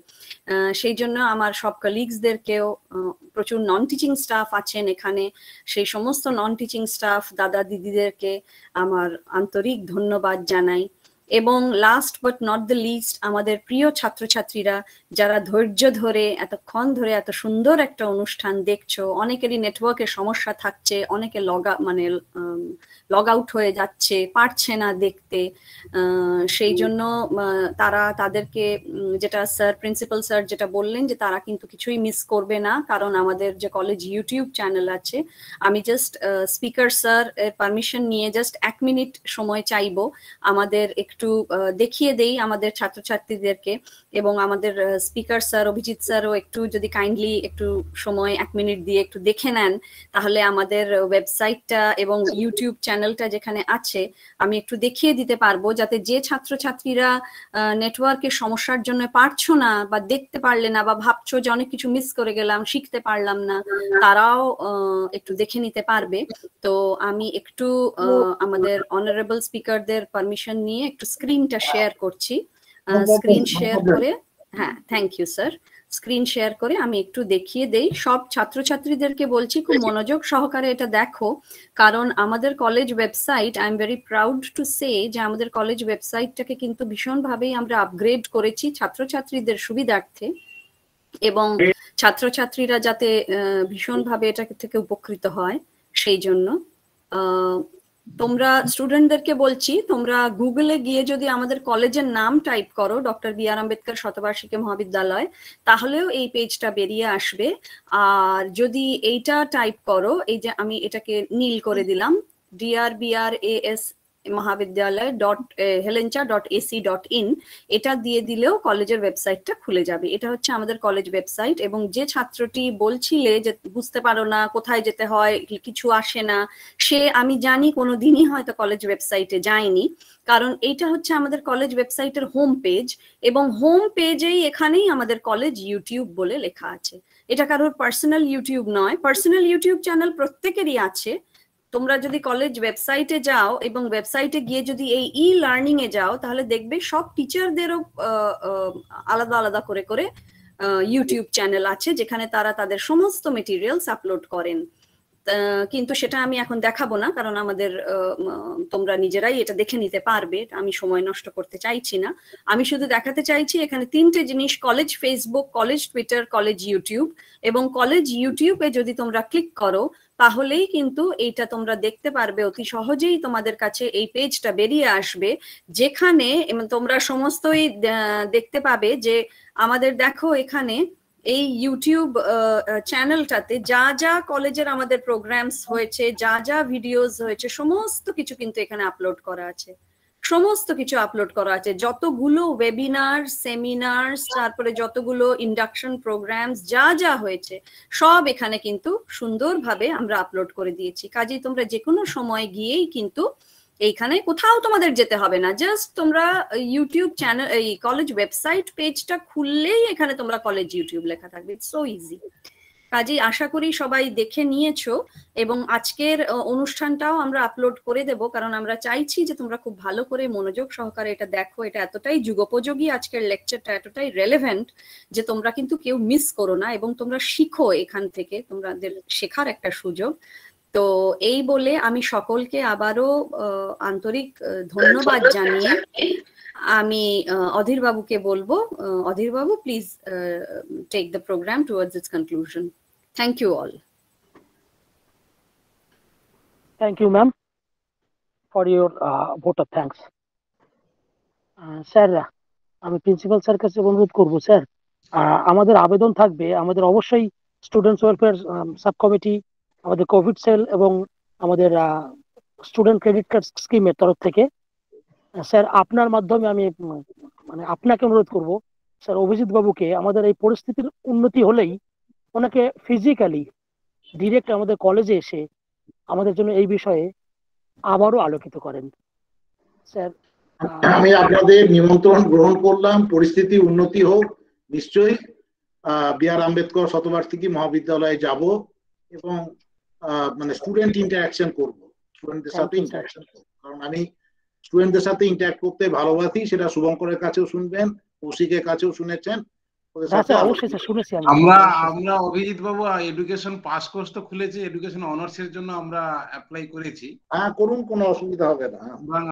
সেই জন্য আমার সব কলিগসদেরকেও প্রচুর নন টিচিং স্টাফ আছেন এখানে সেই সমস্ত নন টিচিং স্টাফ দাদা দিদিদেরকে আমার আন্তরিক ধন্যবাদ জানাই এবং last but not the least আমাদের প্রিয় ছাত্রছাত্রীরা যারা ধৈর্য ধরে এতক্ষণ ধরে এত সুন্দর একটা অনুষ্ঠান দেখছো অনেকেরই নেটওয়ার্কের সমস্যা থাকছে অনেকে লগা মানে লগ আউট হয়ে যাচ্ছে পারছে না দেখতে সেই জন্য তারা তাদেরকে যেটা স্যার প্রিন্সিপাল স্যার যেটা বললেন যে তারা কিন্তু কিছুই মিস করবে না কারণ আমাদের যে কলেজ ইউটিউব চ্যানেল আছে আমি জাস্ট স্পিকার স্যার পারমিশন নিয়ে জাস্ট এক মিনিট সময় চাইবো আমাদের একটু একটু দেখিয়ে দেই আমাদের ছাত্রছাত্রীদেরকে এবং আমাদের স্পিকার স্যার অভিজিৎ স্যারও একটু যদি কাইন্ডলি একটু সময় এক মিনিট দিয়ে একটু দেখে নেন তাহলে আমাদের ওয়েবসাইটটা এবং ইউটিউব চ্যানেলটা যেখানে আছে আমি একটু দেখিয়ে দিতে পারবো যাতে যে ছাত্রছাত্রীরা নেটওয়ার্কের সমস্যার জন্য পারছো না বা দেখতে পারলে না বা ভাবছো যে অনেক কিছু মিস করে গেলাম শিখতে পারলাম না তারাও একটু দেখে নিতে পারবে তো আমি একটু আমাদের অনারেবল স্পিকারদের পারমিশন নিয়ে একটু স্ক্রিনটা শেয়ার করছি স্ক্রিন শেয়ার করে হ্যাঁ thank you sir screen share করে আমি একটু দেখিয়ে দেই সব ছাত্রছাত্রীদেরকে বলছি খুব আচ্ছা। মনোযোগ সহকারে এটা দেখো কারণ আমাদের college website I am very proud to say যে আমাদের কলেজ ওয়েবসাইটটাকে কিন্তু ভীষণভাবেই আমরা আপগ্রেড করেছি ছাত্রছাত্রীদের সুবিধার্থে এবং ছাত্রছাত্রীরা যাতে ভীষণভাবে এটা থেকে উপকৃত হয় সেই জন্য তোমরা স্টুডেন্টদেরকে বলছি তোমরা গুগলে গিয়ে যদি আমাদের কলেজের নাম টাইপ করো ডক্টর বি আর আম্বেদকর শতবার্ষিকী মহাবিদ্যালয় তাহলেও এই পেজটা বেরিয়ে আসবে আর যদি এইটা টাইপ করো এই যে আমি এটাকে নীল করে দিলাম DR BR A S Mahavidyalaya dot Helencha dot AC dot in এটা দিয়ে দিলেও কলেজের ওয়েবসাইটটা খুলে যাবে এটা হচ্ছে আমাদের কলেজ ওয়েবসাইট এবং যে ছাত্রটি বলছিলে যে বুঝতে পারো না কোথায় যেতে হয় কিছু আসে না সে আমি জানি কোনো দিনই হয়তো কলেজ ওয়েবসাইটে যায়নি কারণ এটা হচ্ছে আমাদের কলেজ ওয়েবসাইটের হোম পেজ এবং হোম পেজেই এখানেই আমাদের কলেজ ইউটিউব বলে লেখা আছে এটা কারোর পার্সোনাল ইউটিউব নয় পার্সোনাল ইউটিউব চ্যানেল প্রত্যেকেরই আছে তোমরা যদি কলেজ ওয়েবসাইটে যাও এবং ওয়েবসাইটে গিয়ে যদি এই ই লার্নিং এ যাও তাহলে দেখবে সব টিচারদেরও আলাদা আলাদা করে করে ইউটিউব চ্যানেল আছে যেখানে তারা তাদের সমস্ত মেটেরিয়ালস আপলোড করেন কিন্তু সেটা আমি এখন দেখাবো না কারণ আমাদের তোমরা নিজেরাই এটা দেখে নিতে পারবে আমি সময় নষ্ট করতে চাইছি না আমি শুধু দেখাতে চাইছি এখানে তিনটে জিনিস college Facebook college Twitter college YouTube এবং কলেজ ইউটিউবে যদি তোমরা ক্লিক করো তাহলেই কিন্তু এইটা তোমরা দেখতে পারবে অতি সহজেই তোমাদের কাছে এই পেজটা বেরিয়ে আসবে যেখানে তোমরা সমস্তই দেখতে পাবে যে আমাদের দেখো এখানে এই ইউটিউব চ্যানেলটাতে যা যা কলেজের আমাদের প্রোগ্রামস হয়েছে যা যা ভিডিওস হয়েছে সমস্ত কিছু কিন্তু এখানে আপলোড করা আছে সমস্ত কিছু আপলোড করা আছে যতগুলো ওয়েবিনার সেমিনার তারপরে যতগুলো ইন্ডাকশন প্রোগ্রামস যা যা হয়েছে সব এখানে কিন্তু সুন্দরভাবে আমরা আপলোড করে দিয়েছি কাজেই তোমরা যে কোনো সময় গিয়েই কিন্তু এইখানে কোথাও তোমাদের যেতে হবে না জাস্ট তোমরা ইউটিউব চ্যানেল এই কলেজ ওয়েবসাইট পেজটা খুললেই এখানে তোমরা কলেজ ইউটিউব লেখা থাকবে সো ইজি কাজেই আশা করি সবাই দেখে নিয়েছো এবং আজকের অনুষ্ঠানটাও আমরা আপলোড করে দেব কারণ আমরা চাইছি যে তোমরা খুব ভালো করে মনোযোগ সহকারে এটা দেখো এটা এতটাই যুগোপযোগী আজকের লেকচারটা এতটাই রেলেভেন্ট যে তোমরা কিন্তু কেউ মিস করো না এবং তোমরা শিখো এখান থেকে তোমাদের শেখার একটা সুযোগ তো এই বলে আমি সকলকে আবারও আন্তরিক ধন্যবাদ জানিয়ে আমি অধীর বাবুকে বলবো অধীর বাবু please take the program towards its conclusion Thank you all.
Thank you, ma'am, for your uh, vote of thanks. Sir uh, আমি প্রিন্সিপাল স্যার কাছে অনুরোধ করব স্যার uh, আমাদের আবেদন থাকবে আমাদের অবশ্যই স্টুডেন্ট ওয়েলফেয়ার সাব কমিটি আমাদের কোভিড সেল এবং আমাদের স্টুডেন্ট ক্রেডিট কার্ড স্কিমের তরফ থেকে স্যার uh, আপনার মাধ্যমে আমি মানে আপনাকে অনুরোধ করব স্যার অভিজিৎ বাবুকে আমাদের এই পরিস্থিতির উন্নতি হলেই ওনাকে ফিজিক্যালি ডিরেক্ট আমাদের কলেজে এসে আমাদের জন্য এই বিষয়ে আবারও আলোকিত করেন স্যার
আমি আপনাদের নিমন্ত্রণ গ্রহণ করলাম পরিস্থিতি উন্নতি হোক নিশ্চয়ই বি আর আম্বেদকর শতবার্ষিকী মহাবিদ্যালয়ে যাব এবং মানে স্টুডেন্ট ইন্টারাকশন করব স্টুডেন্টদের সাথে ইন্টারাকশন করব কারণ আমি স্টুডেন্টদের সাথে ইন্টারাক্ট করতে ভালোবাসি সেটা শুভঙ্করের কাছেও শুনবেন কৌশিকের কাছেও শুনেছেন হ্যাঁ,
আমরা আমরা অভিজিৎ বাবু এডুকেশন পাস কোর্স তো খুলেছি এডুকেশন অনার্স এর জন্য আমরা অ্যাপ্লাই করেছি
হ্যাঁ করুন কোনো অসুবিধা হবে না